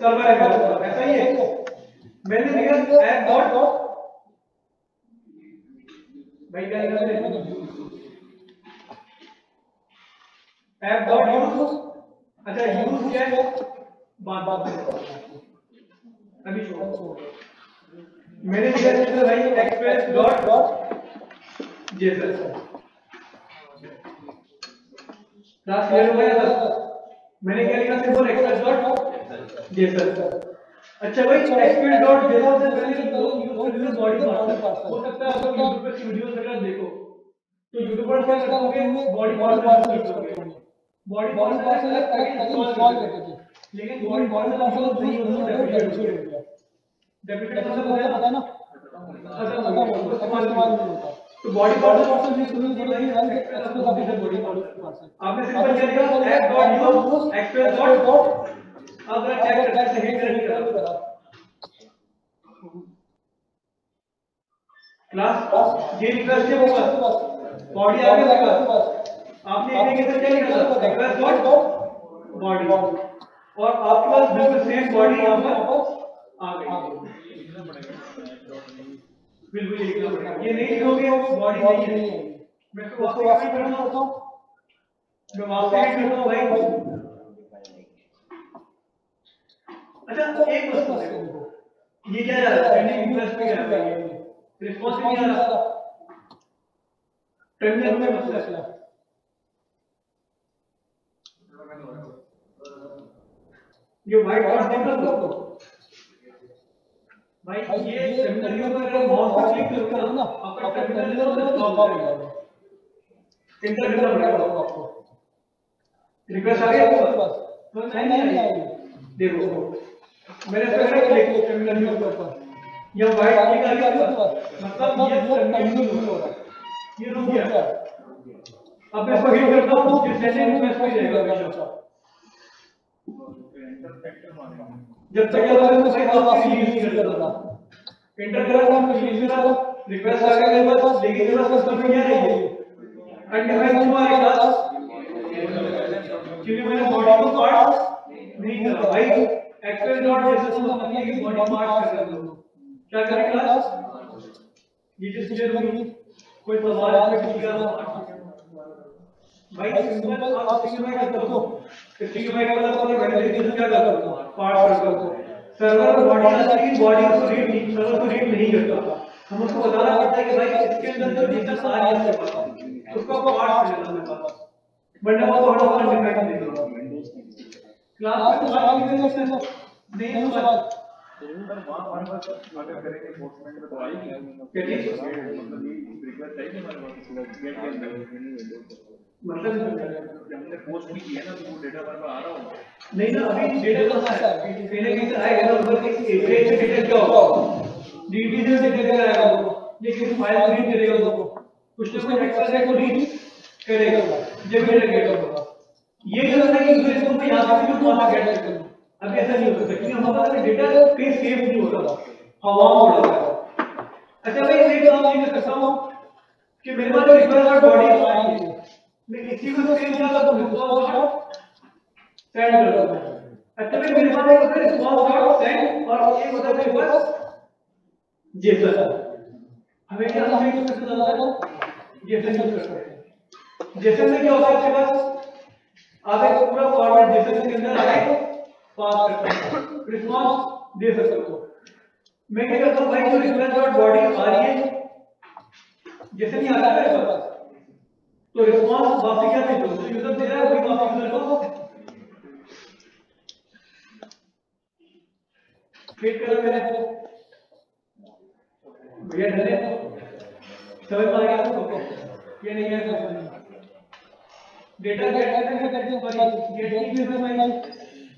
सर्वर है मतलब, ऐसा ही है? मैंने लिखा डॉट भाई क्या लिखा मैंने डॉट यूज़ अच्छा यूज़ क्या है? बात बात अभी छोड़ो मैंने लिखा है भाई express dot JSON class clear हो गया था मैंने क्या लिखा? सिंपल एक्सप्रेस डॉट अच्छा भाई एक्सप्रेस डॉट जेसन से पहले यूज़ हैं बॉडी पार्ट हो सकता है आप लोग यूट्यूब पे वीडियोस वगैरह देखो तो यूट्यूब पर क्या करते होंगे? बॉडी पार्ट यूज़ होंगे। बॉडी पार्ट पार्ट से से अलग इंस्टॉल इंस्टॉल करते करते लेकिन बॉडी पार्ट पार्ट से से नहीं नहीं होता होता डेफिनेट है हो गया डेफिनेट मतलब मतलब पता है ना? नहीं होता होता तो बॉडी पार्ट पार्ट से यूज़ करने की ज़रूरत नहीं है express of the body part से आपने सिंपल क्या लिखा app dot use express dot अब जरा चेक करते हैं हिट नहीं करा क्लास ये रिक्वेस्ट है पास बॉडी आ गया आपके आपने एक तरीके क्या लिखा था? रिक्वेस्ट डॉट बॉडी और आपके पास बिल्कुल सेम बॉडी यहाँ पर आ गई। बिल्कुल ये लिखना पड़ेगा ये नहीं लिखोगे बॉडी नहीं है। मैं तो वापस वापस करना करना हूँ। मैं वापस ऐड करता हूँ भाई। अच्छा एक बस ये क्या जा रहा है? पेंडिंग रिक्वेस्ट पे रहा है। रिस्पॉन्स नहीं आ रहा। टर्मिनल में मसला है। ये व्हाइट डॉट देख लो भाई ये टर्मिनल के ऊपर माउस से क्लिक करोगे ना। आपका टर्मिनल जो है हो जाएगा। इंटर करना पड़ेगा आपको रिक्वेस्ट आ गया? आपके पास नहीं नहीं देखो इस पर क्लिक टर्मिनल के ऊपर ये व्हाइट क्लिक आ गया मतलब ये नहीं हो रहा ये रुक गया अब मैं इसको हिट करता हूँ। फिर सेशन रिक्वेस्ट पे जाएगा हमेशा जब तक ये वाला सही वापस रिलीज़ नहीं कर देता एंटर करा था मैं रिलीज़ करा रिक्वेस्ट आ गया मेरे पास। लेकिन मेरे पास क्या नहीं है अनडिफाइंड हुआ है क्लास क्योंकि मैंने बॉडी को पार्ट नहीं करा भाई एक्सप्रेस डॉट जैसे तो मतलब कि बॉडी पार्ट कर रहा हूँ क्या करें क्लास ये जिस क्लियर होगी कोई सवाल है तो ठीक है भाई सिंपल आप सिंपल कर दो सिंपल का मतलब है वैलिडेशन क्या करते हो पार्ट कर दो सर्वर बॉडी आती है बॉडी को रीड नहीं सर्वर को रीड नहीं करता हम उसको बताना पड़ता है कि भाई, इसके अंदर जो डेटा आ रही है आपके उसको पार्ट कर लेना पास। वरना वो थोड़ा सा डिफरेंट दे देगा क्लास में में सवाल नहीं नहीं है है नहीं नहीं सवाल तो? मतलब ये है कि के हमने पोस्ट भी किया ना तो वो डेटा हमारे पास आ रहा होगा नहीं ना अभी डेटा कहाँ आएगा कहीं ना कहीं से आएगा ना उधर किसी एपीआई से डेटा क्या होगा डीटी से डेटा आएगा वो ये किसी फ़ाइल रीड करेगा वो कुछ ना कुछ एक्सेस है को रीड करेगा जब भी डेटा होगा ये जो है कि यूज़र मैं यहाँ से भी वहाँ से गेट करूँ अभी ऐसा नहीं हो सकता, क्योंकि हमारे पास डेटा कहीं सेव नहीं हो रहा हवा में उड़ रहा है अच्छा भाई एक काम नहीं कर सकता हूँ कि मेरे पास रिक्वेस्ट और बॉडी है मैं इसी को सेव क्या करता हूँ रिस्पॉन्स सेंड कर देता हूँ अच्छा भाई मेरे पास एक होता है रिस्पॉन्स सेंड और एक होता है मेरे पास जेसन हमें क्या हमें यूज़ करना है? जेसन यूज़ कर सकते हैं। जेसन में क्या होता है आपके पास? आप एक पूरा फॉर्मेट जेसन के अंदर आगे पास कर रिस्पॉन्स दे सकते हो मैं क्या करता हूँ भाई जो रिक्वेस्ट डॉट बॉडी आ रही है जैसे नहीं आ रहा है मेरे पास तो रिस्पॉन्स वापसी क्या भेजो जो यूज़र दे रहा है वही वापस यूज़र को फिट करा मैंने भैया डरे समझ में आ गया आपको ये नहीं है। डेटा गेट करते हैं सॉरी गेट की की में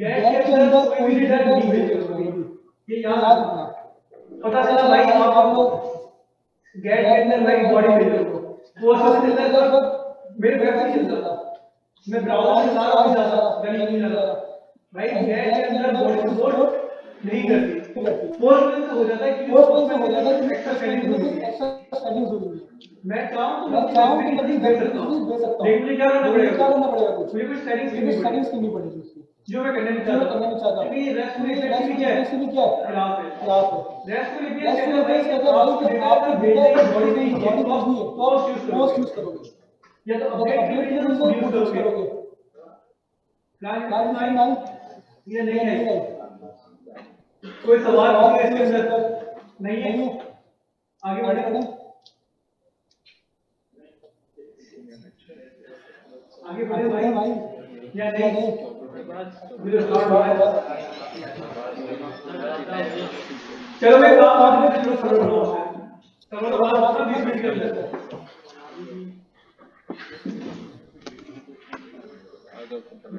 गेट के अंदर कोई भी डेटा नहीं भेज ये याद रखना। पता चला भाई आप हम लोग गेट के अंदर भाई बॉडी भेज दो पोस्ट से चलता है तो मेरे वेब से चलता था। मैं ब्राउज़र से सारा कुछ जाता गली नहीं जाता भाई गेट के अंदर बॉडी सपोर्ट नहीं करती। पोस्ट में हो जाता है कि पोस्ट में हो जाता है कि एक्स्ट्रा सेटिंग होती है। एक्स्ट्रा सेटिंग्स होती है। मैं चाहूँ तो मैं चाहूँ तो कभी भेज सकता हूँ। दे सकता हूँ। लेकिन मुझे क्या करना पड़ेगा। करना पड़ेगा। कुछ मुझे कुछ सेटिंग्स सेटिंग्स करनी पड़ेगी जो मैं करना करना चाहता में रेस्ट रेस्ट क्या है? में क्या है? क्लास है क्लास है में में हैं आप कि आपको भेजने की की बॉडी बॉडी पास नहीं है। पोस्ट यूज़ पोस्ट करोगे। यूज़ करोगे। या तो अपडेट यूज़ करोगे लाइन लाइन ये नहीं है। है। कोई सवाल सवाल पूछे इसके अंदर नहीं है। है। आगे बढ़े। आगे बढ़े भाई। या नहीं? चलो मैं काम आज में शुरू कर हूँ चलो तो बात अपना 20 मिनट कर लेते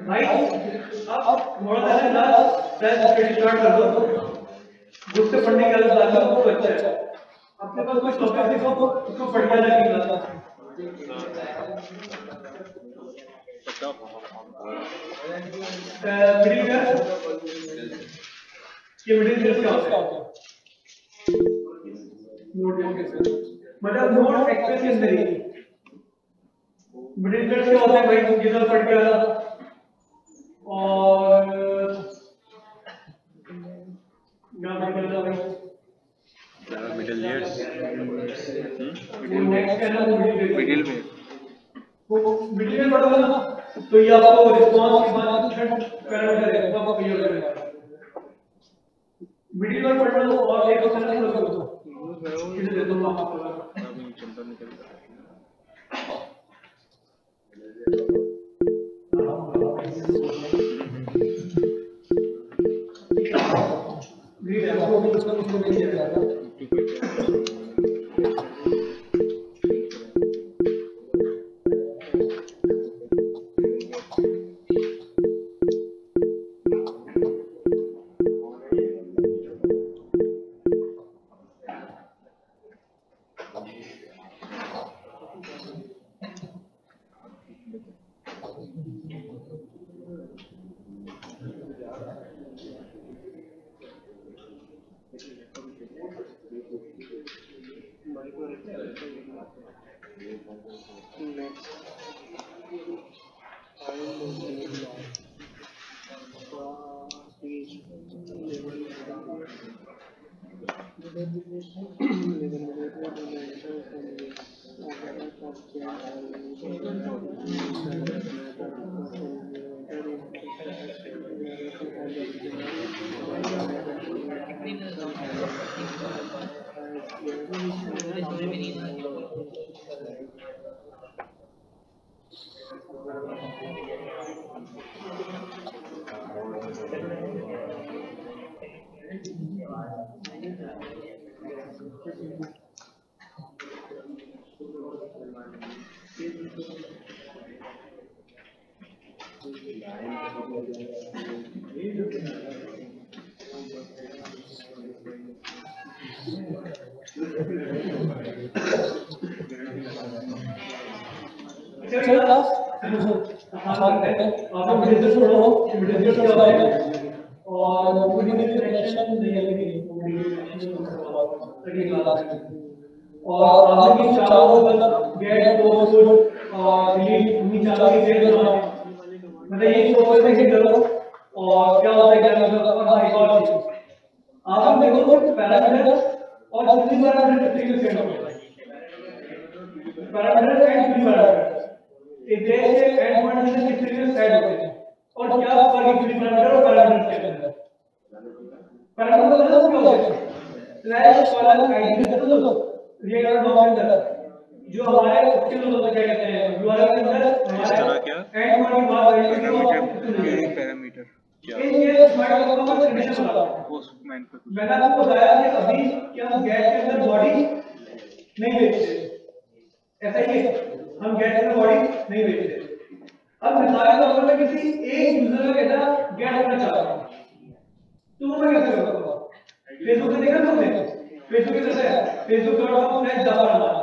भाई अब थोड़ा सा ना फ्रेश स्टडी स्टार्ट कर दो। बुक से पढ़ने की आदत डाल तो अच्छा है। अपने पास कोई टॉपिक देखो तो उसको पढ़ के जाना मिडिल ये मिडिल ईयर क्या होता है नोट मतलब नोट एक्सेल के अंदर ही मिडिल ईयर क्या होता है भाई ये सब पढ़ के आना और पढ़ के मिडिल ईयर्स नेक्स्ट मिडिल में मिडिल ना तो ये आपको रिस्पांस के बाद थर्ड पैरामीटर है आपको क्लियर करेगा मिडिल ईयर पढ़ना तो और एक क्वेश्चन है तो दो इसे दे दो आपको अभी नहीं है आपको भी ना कुछ मिल जाएगा चल और दूसरी तरफ़ हमने typical set of parameter and preparameter इस इधर से एंड पॉइंट से टिपिकल सेट होते हैं? और क्या आप फ़र्क है प्रीपैरामीटर और पैरामीटर के अंदर पैरामीटर का क्या होता है? स्लैश वाला आइडेंटिटी दोस्तों ये का डॉक्यूमेंट है जो हमारे उसके लोग क्या कहते हैं? यूआरएल के अंदर हमारे एंड पॉइंट बात आई पैरामीटर पैरामीटर ये स्मार्ट का कंडीशन बताओ मैंने आपको बताया कि अभी कि हम गेट के अंदर बॉडी नहीं बेचते। ऐसा ही है। हम गेट के अंदर बॉडी नहीं बेचते। अब मिसाल के तौर पर किसी एक यूज़र का कहता गेट करना चाहता हूँ। तो मैं कैसे करूँगा फेसबुक पे देखा तुमने? फेसबुक पे है? Facebook dot com slash Jafar Rahman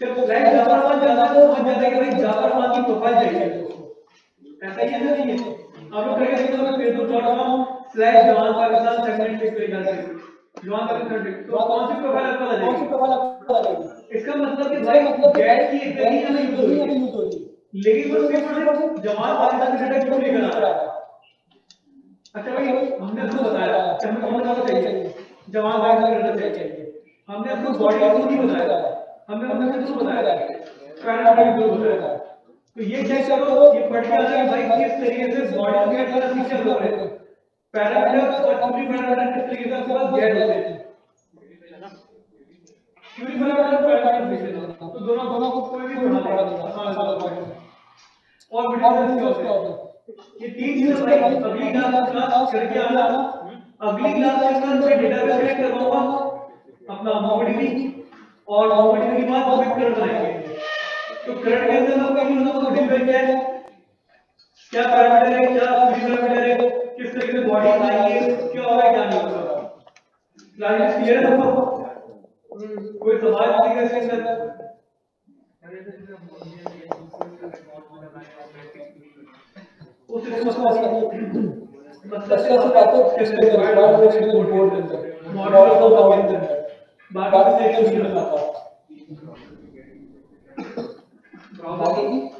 सिर्फ़ स्लैश जाफ़र रहमान जाना तो समझ जाता है कि भाई जाफ़र रहमान की प्रोफ़ाइल चाहिए। ऐसा ही है नहीं है आप लोग देखो, मैं फेसबुक डॉट कॉम स्लैश जवान पाकिस्तान सेगमेंट क्लिक करेगा जवान पाकिस्तान क्लिक तो कौन सी प्रोफ़ाइल आपको आ कौन सी प्रोफ़ाइल आपको लगेगी इसका मतलब कि भाई मतलब गेट की इतनी हमें यूज़ हो रही है यूज़ लेकिन वो सिर्फ़ जवान पाकिस्तान से डाटा क्यों लेकर आ रहा है अच्छा भाई हमने उसको बताया। कि हमें कौन सा चाहिए जवान पाकिस्तान से डाटा चाहिए हमने उसको बॉडी को नहीं बताया। हमने हमने उसको बताया। पैरामीटर को बताया। तो ये चेक करो ये पढ़ के हैं भाई किस तरीके से बॉडी को करना फीचर हो रहे हैं। पैरामीटर और पूरी पैरामीटर आपके पास गेट होते हैं? पूरी पैरामीटर पैरामीटर फीचर तो दोनों दोनों को कोई भी पढ़ा देगा आसान होगा और और वीडियो वीडियो क्या होता होता है ये तीन चीज़ें भाई अगली क्लास क्लास करके आना। अगली क्लास के अंदर मैं डेटाबेस कनेक्ट करवाऊँगा। अपना मोडीबी और मोडीबी के बाद हम करंट बनाएँगे। तो करंट के अंदर हम कहीं ना कहीं डिफाइन है क्या पैरामीटर है? क्या पूरी पैरामीटर है? किस तरीके से बॉडी आई है क्या होगा क्या नहीं होगा? क्लास क्लियर है? सबको कोई सवाल नहीं है इसके अंदर? उस मसला मसला से बात है इसके अंदर बात है इसके रिपोर्ट के अंदर मॉडल ऑफ़ द के अंदर बाकी से एक नहीं आता अगर ब्राउज़र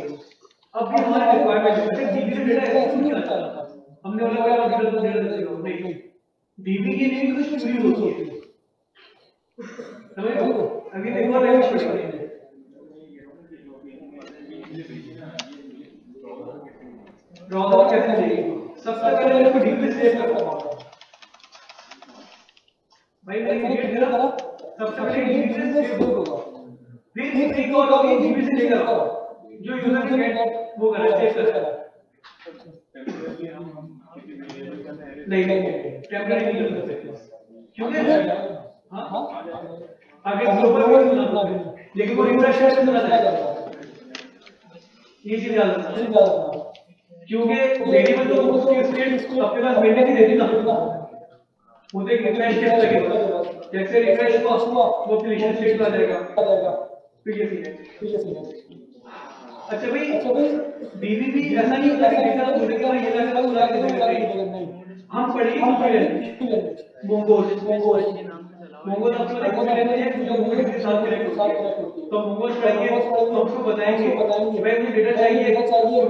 अब भी हमारे रिक्वायरमेंट है। डीबी से डेटा ऐसे नहीं आता हमने बोला यार डेटा तो डेटा दे नहीं। डीबी के लिए कुछ क्वेरी होती है। समझ? लो अभी देखो और लैंग्वेज पढ़ेंगे ब्राउज़र कैसे चाहिए सबसे पहले मेरे को डीबी सेव करना होगा। भाई मैं क्रिएट करा। सबसे पहले डीबी से सेव होगा। फिर एक और होगी डीबी से लेकर आओ जो यूज़र ने गेट वो करा सेव करा नहीं नहीं नहीं। टेम्पररी नहीं कर सकते क्योंकि हाँ? आगे ग्लोबल होना लेकिन वो रिफ्रेश से चला जाएगा ये चीज़ याद रखना क्योंकि वेरिएबल तो उसकी स्टेट आपके पास मेंटेन ही देती ना। वो एक रिफ्रेश स्टेट लगेगा जैसे रिफ्रेश को वो अपनी स्टेट में आ जाएगा। तो ये सीन है। अच्छा भाई अच्छा भाई बीबीबी ऐसा नहीं होता कि ऐसा तो के भाई ये लगा उड़ा के देंगे हम पढ़ेंगे हम मोंगोल। मोंगोल। मोंगोल आपको देखो मैंने ये जो मोंगोल के साथ है। तो मोंगोल पढ़ेंगे तो हमको बताएँगे। बताएँगे भाई मुझे डेटा चाहिए। चाहिए।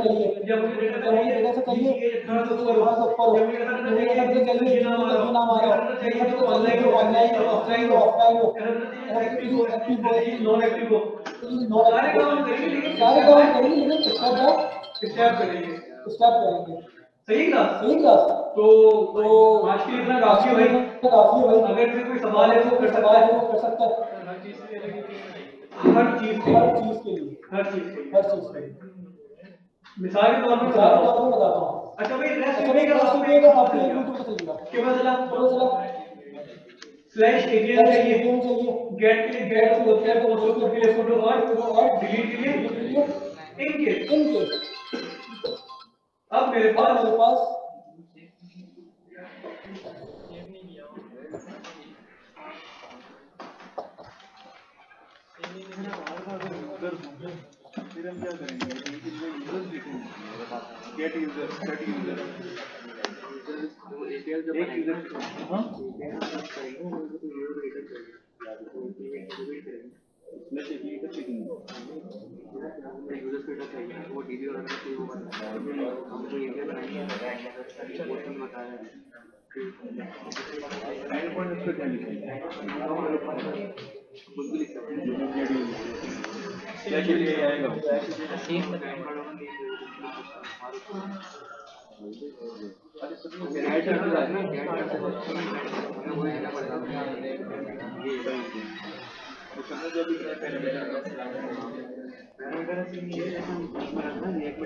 डेटा चाहिए जब मुझे चाहिए थोड़ा सा ऊपर चाहिए तो नाम आ रहा है तो ऑनलाइन हो ऑफलाइन एक्टिव हो नॉन एक्टिव हो सारे काम करेंगे सारे काम करेंगे लेकिन स्टेप बाय स्टेप करेंगे स्टेप करेंगे। सही क्लास सही क्लास तो तो आज के इतना काफ़ी है भाई? काफ़ी है भाई। अगर कोई सवाल है तो कर सकता है। कर सकता है। हर चीज़ हर चीज़ के लिए। हर चीज़ हर चीज़ के लिए। मिसाल के तौर पर मिसाल बताता के हूँ बताता हूँ अच्छा भाई रेस्ट अच्छा भाई का रास्ते में एक आपको यूट्यूब पे चलेगा क्या चला पता चला स्लैश एटीएम चाहिए चाहिए चाहिए गेट के लिए गेट को होता है पोस्ट कोड के लिए फ़ोटो और और डिलीट के लिए इनके इन केस अब मेरे पास मेरे पास फिर हम क्या करेंगे get user get user user हाँ चाहिए चाहिए वो डीबी वो बता रहा है बनाएँगे वो बता रहे हैं एंड पॉइंट उसको क्या लिखेंगे कुछ भी लिख सकते हैं क्या के लिए आएगा ऐड कर दिया ना ऐड कर वो बता तो समझ जो भी है पहले पैरामीटर से ये ऐसा इसमें रखना है एक में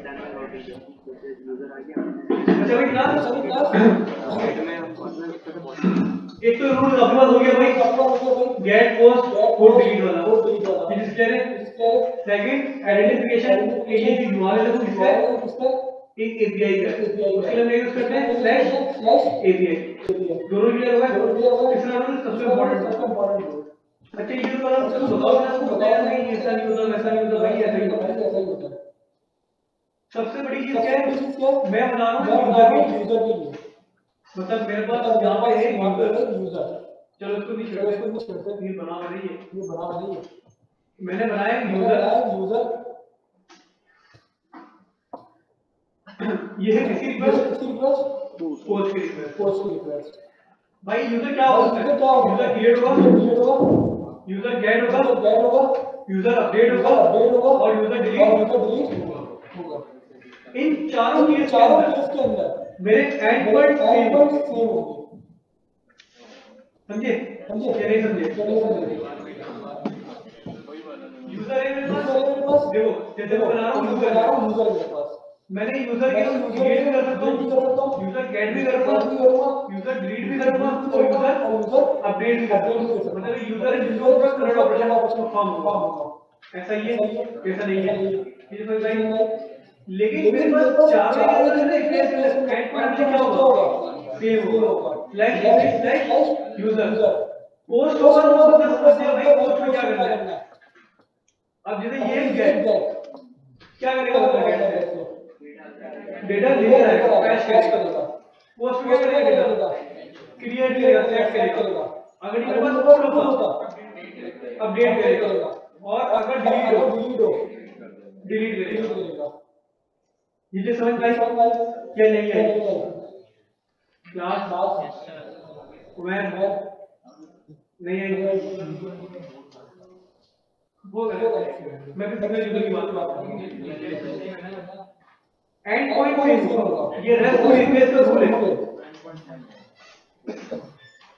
डालना लॉजिक जैसे यूज़र आ गया अच्छा में एक तो रूल आपके पास हो गया भाई अपना भाई गेट पोस्ट कोड डिलीट वाला। कोड डिलीट वाला। ये डिस्प्ले है इसके सेकंड आइडेंटिफिकेशन मान लेते हैं किसका है? इसका एक एपीआई का। API उसके लिए हम यूज़ करते हैं। स्लैश स्लैश एपीआई दोनों क्लियर होगा। तीसरा रूल सबसे इंपॉर्टेंट सबसे इम्पोर्टेंट अच्छा ये वाला चलो बताओ ना आपको बताया नहीं ऐसा नहीं होता वैसा नहीं होता भाई ऐसा ही होता। ऐसा ही होता। है सबसे बड़ी चीज़ क्या है? मैं बता रहा मैं हूँ यूज़र के लिए मतलब मेरे पास मतलब यहाँ पर है वहाँ पे यूज़र चलो इसको भी चलो इसको छोड़ भी छोड़ते हैं। ये बना रही है ये बना रही है मैंने बनाया यूज़र यूज़र है यूज़र ये है किसी रिक्वेस्ट किसी रिक्वेस्ट पोस्ट की रिक्वेस्ट पोस्ट की रिक्वेस्ट भाई यूज़र क्या होता है? क्या होगा यूज़र क्रिएट होगा? क्रिएट होगा? यूज़र गेट होगा? गेट होगा? यूज़र अपडेट होगा? अपडेट होगा? और यूज़र डिलीट यूज़र डिलीट होगा इन चारों के चारों केस के अंदर। मेरे एंड एंड सेम होगी समझे समझे या नहीं समझे क्या नहीं समझे यूज़र है मेरे पास मेरे पास देखो, जैसे मैं बना रहा हूँ यूज़र हूँ मेरे पास मैंने यूज़र के मैं user क्रिएट कर सकता कर सकता हूँ हूँ। यूज़र गेट भी करूँगा भी करूँगा यूज़र डिलीट भी करूँगा और यूज़र और यूज़र अपडेट भी कर सकता हूँ। मतलब यूज़र है जिसको पूरा करंट ऑपरेशन ऑपरेशन परफॉर्म होगा ऐसा ही है ऐसा है। नहीं है नहीं है। ये समझ में आई? लेकिन मेरे पास चारों के अंदर ना एक एंड पॉइंट क्या होगा सेम होगा स्लैश स्लैश यूज़र पोस्ट होगा तो गया भाई पोस्ट में क्या करना है? अब जैसे ये गेट क्या करेगा डेटा ले जाएगा कैश करेगा। पोस्ट में क्या करेगा डेटा क्रिएट करेगा सेट करेगा। अगर ये मेरे पास कोड होता अपडेट करेगा। और अगर डिलीट हो हो डिलीट करेगा। ये जो समझ आई क्या नहीं है। क्लास वैन नहीं है। वो मैं भी यूज़र की बात कर रहा हूँ। एंड पॉइंट होगा? ये रेस्ट को रिप्लेस का रूल है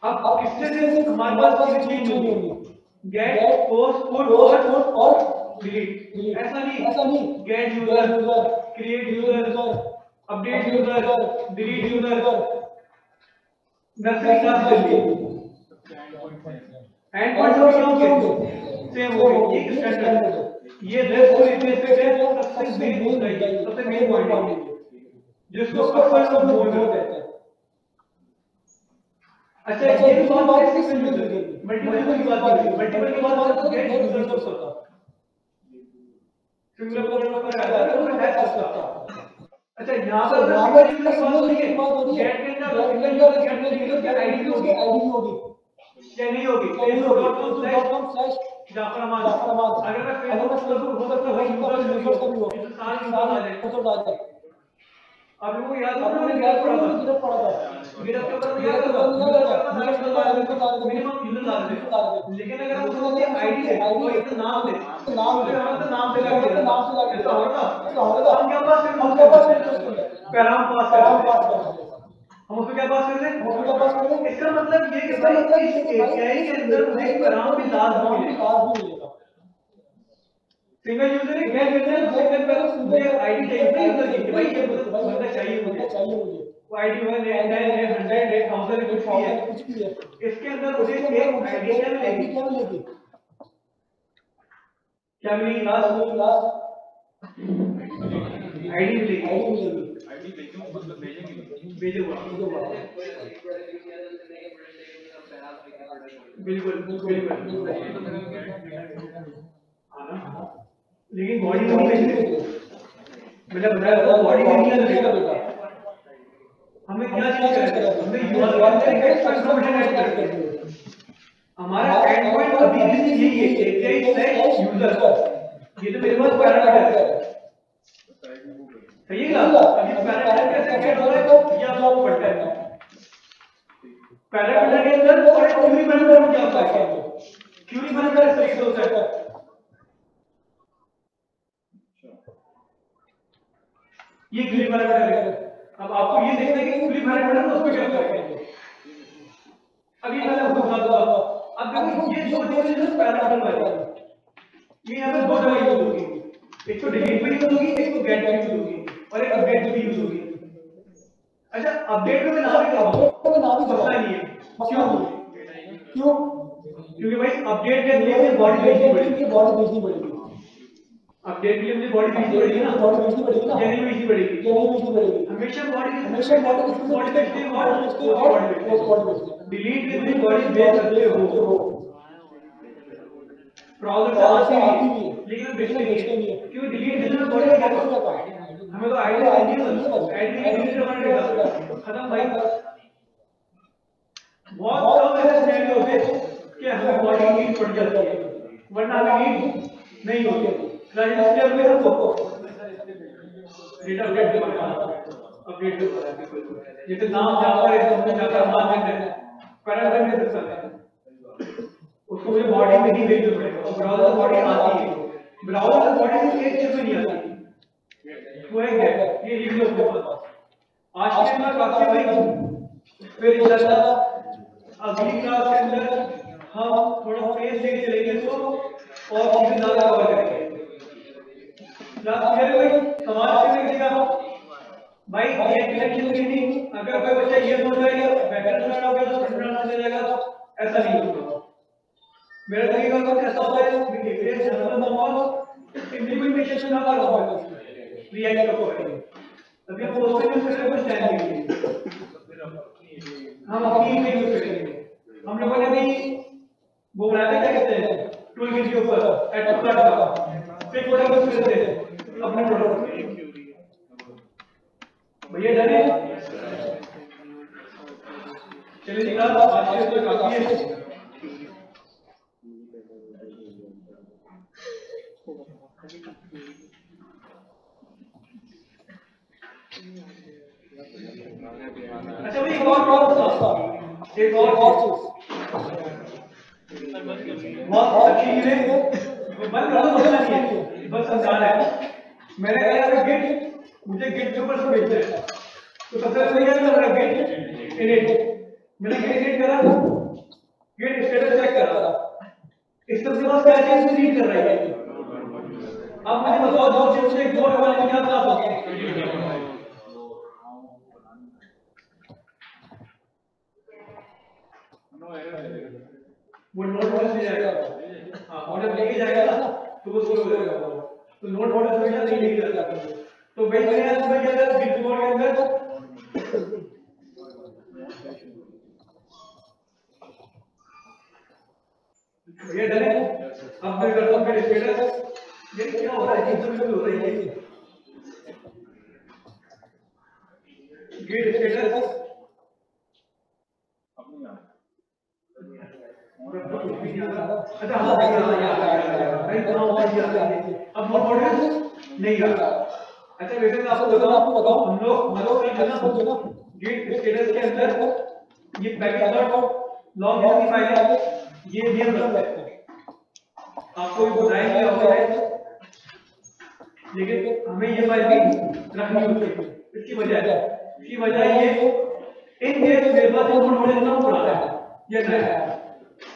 अब इससे से हमारे पास चीज़ें चेंज होंगी। गेट पोस्ट पुट और और ऐसा नहीं। ऐसा नहीं। Get user user create user update user delete user nursery class ले ली एंड पॉइंट हो गया सेम हो गई ये स्टैंडर्ड है ये रेस्ट को रिप्लेस करके सबसे मेन होता है। सबसे मेन पॉइंट है। जिसको अक्सर सब बोल करते हैं। अच्छा ये भी बात है सिंगल यूज़र की। मल्टीपल की बात की मल्टीपल की। बात है गेट यूज़र कर सकता सिंगल यूज़र पर आता है तो मैं कर सकता अच्छा यहाँ पर यहाँ पर की बात हो। रही है गेट के अंदर गेट यूज़र की आईडी होगी आईडी होगी। क्या नहीं होगी। क्या नहीं होगी। facebook.com facebook.com slash Jafar Ahmad Jafar Ahmad. अगर मैं मैं फेसबुक पर हो सकता है Facebook यूज़र हो यूज़र का भी हो। साल यूज़र आ जाए याद अब मैंने याद याद पड़ा था गिरफ्त पड़ा था गिरफ्त के ऊपर याद के ऊपर करा याद यूज़र करा। का नाम यूज़र यूज़र का डाल नाम दे यूज़र डाल दे। मिनिमम यूज़र डाल दे लेकिन लेकिन अगर हम अगर आईडी दे और इतना नाम दे नाम दे। हमारा तो नाम से लग हमारा गया नाम से लग गया। ऐसा होगा ऐसा होगा। हम क्या पास हम क्या पास करें उसके अंदर? पैराम पास पैराम पास हम उसको क्या पास कर दें हम क्या पास कर दें? इसका मतलब ये कि भाई मतलब इस एपीआई के अंदर मुझे पैराम भी लाजमी लाजमी मिलेगा। सिंगल यूज़र है गेट यूज़र है? सिंगल पर मुझे आईडी चाहिए यूज़र की भाई ये बंदा चाहिए मुझे। चाहिए मुझे। वो ID one eight nine eight hundred eight thousand कुछ भी है कुछ भी है। इसके अंदर मुझे एक आईडी क्या मिलेगी क्या मिलेगी क्या मिलेगी लास्ट मिलेगी लास्ट आईडी मिलेगी आईडी मिलेगी आईडी भेजूं मतलब भेजेंगे भेजे हुआ ये जो बात है। बिल्कुल। बिल्कुल। हाँ ना? लेकिन बॉडी मैंने बताया था बॉडी में नहीं लगेगा हमें क्या चीज़ करना है? हमें यूआरएल का एक्स्ट्रा इन्फॉर्मेशन ऐड करनी है। हमारा एंड पॉइंट अभी भी यही है एपीआई स्लैश यूज़र ये तो मेरे पास पैरामीटर है। सही है ना? अभी पैरामीटर कैसे गेट हो रहा है तो ये आपको पढ़ना है। पैरामीटर के अंदर और क्यूरी पैरामीटर क्या होता है क्यूरी पैरामीटर सही से होता है। ये क्यूरी पैरामीटर है अब आपको ये देखना है कि क्यूरी पैरामीटर में उसको क्या करेंगे? अभी मैंने आपको बता दूँगा अब देखो ये जो दो डिफरेंशियल पैरामीटर वाले। ये यहाँ पे दो जगह यूज़ होगी। एक तो डिलीट भी यूज़ होगी एक तो गेट भी यूज़ होगी। और एक अपडेट भी यूज़ होगी। अच्छा अपडेट में ही कहूँगा अपडेट में नाम ही। मसला नहीं है। क्यों? क्यों क्योंकि भाई अपडेट के लिए बॉडी भेजनी पड़ेगी बॉडी भेजनी पड़ेगी अपडेट के लिए मुझे बॉडी भेजनी पड़ेगी ना? बॉडी भेजनी पड़ेगी ना? या नहीं भेजनी पड़ेगी ये नहीं भेजनी पड़ेगी हमेशा बॉडी हमेशा बॉडी भेजनी बॉडी भेजते हैं और हैं और बॉडी भेजते डिलीट के लिए बॉडी भेज सकते हो। प्रॉब्लम तो आती है। भी है। लेकिन भेजते नहीं है। है। क्योंकि डिलीट के लिए बॉडी क्या करता हमें तो आईडी आईडी आईडी डिलीट करना पड़ेगा खत्म भाई। बहुत कम ऐसे सिनेरियो होते हैं कि हमें बॉडी नीड पड़ जाती है। वरना हमें नीड नहीं होती। रजिस्टर में हमको डेटा अपडेट के अपडेट जैसे नाम जाकर है तो जाकर मान देते हैं पैरामीटर में दे सकते उसको मुझे बॉडी में ही भेजना पड़ेगा। और ब्राउज़र बॉडी आती है। ब्राउज़र बॉडी में एक चीज़ नहीं आती। वो है ये लिख लो अपने पास। आज के अंदर काफ़ी भाई फिर इंशाल्लाह अगली क्लास के अंदर हम थोड़ा पेज लेके चलेंगे इसको। और चीज़ें ज़्यादा कवर करेंगे। क्लास क्लियर समाज से देखिएगा भाई, ये कनेक्शन की नहीं अगर कोई बच्चा ये सोच रहा है कि बैकग्राउंड स्टार्ट तो फ्रंट स्टार्ट हो जाएगा ऐसा नहीं होगा। मेरा तरीका कुछ ऐसा होता है, कि जनरल नॉर्मल इंप्लीमेंटेशन ना कर रहा रिएक्ट को अभी हम उससे भी कुछ टाइम लेंगे हम अपनी नहीं करेंगे हम लोगों ने भी वो बनाया क्या कहते हैं, टूल के ऊपर एट का फिर थोड़ा कुछ करते हैं।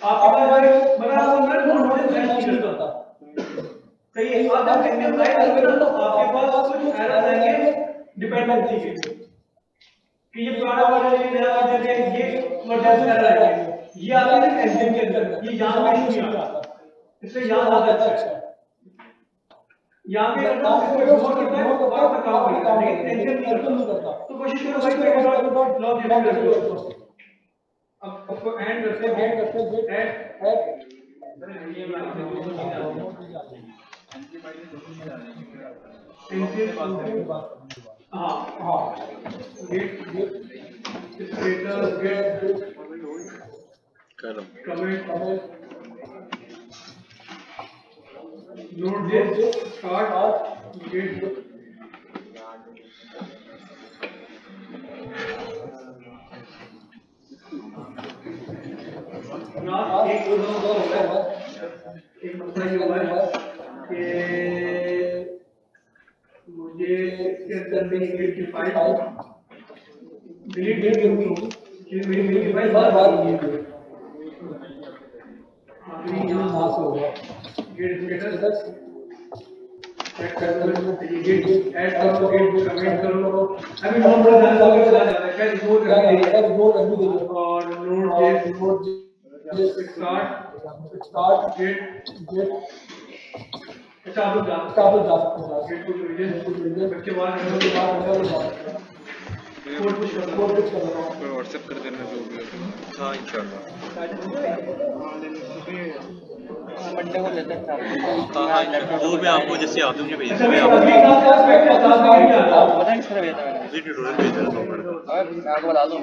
आपके पास अगर बड़ा नोट बोर्ड फ्लैश करता सही है आप जब इंडियन राइट करोगे तो आपके पास कुछ एरर आएँगे डिपेंडेंसी के कि ये पुराना वर्जन है नया वर्जन है ये वर्जन एरर आएँगे ये आते हैं एंजिन के अंदर ये यहाँ पे नहीं आता इसलिए यहाँ ज़्यादा अच्छा है यहाँ पे करना इसको इग्नोर करता है और अपना काम करता है लेकिन एंजिन नहीं करता तो कोशिश करो भाई पैकेट डॉट लॉग डिलीट कर दो उसको एंड करते हैं ऐड करते हैं एंड हाँ हाँ। गेट स्टेटस गेट करो comment note this start get last एक दो दो दो होता एक मसला ये हुआ है कि मुझे इसके अंदर में एक डिलीट डेट करनी होगी कि मेरी मेरी बार बार बार बार ये यहाँ यहाँ होगा गेट स्टेटस चेक कर लो गेट ऐड करो गेट कमेंट करो अभी नोट पर ध्यान दो चला जाता है क्या और नोट जेस अच्छा जा जा हैं रीजन कुछ रीजन बच्चे बाहर निकल जा हैं कोड कर कुछ कर व्हाट्सएप कर देना जो भी हो हाँ इंशाल्लाह मंडे को लेते हैं साहब हाँ। हाँ इंशाल्लाह। वो मैं आपको जैसे आप मुझे भेज। अच्छा मैं आप अभी क्लास में क्लास में नहीं आ रहा पता नहीं। किस तरह भेजा मैंने उसी ट्यूटोरियल भेज मैं आपको बता दूँ।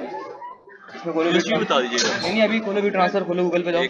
इसमें खोलो भी बता दीजिएगा नहीं अभी खोलो भी ट्रांसफ़र खोलो गूगल पे जाओ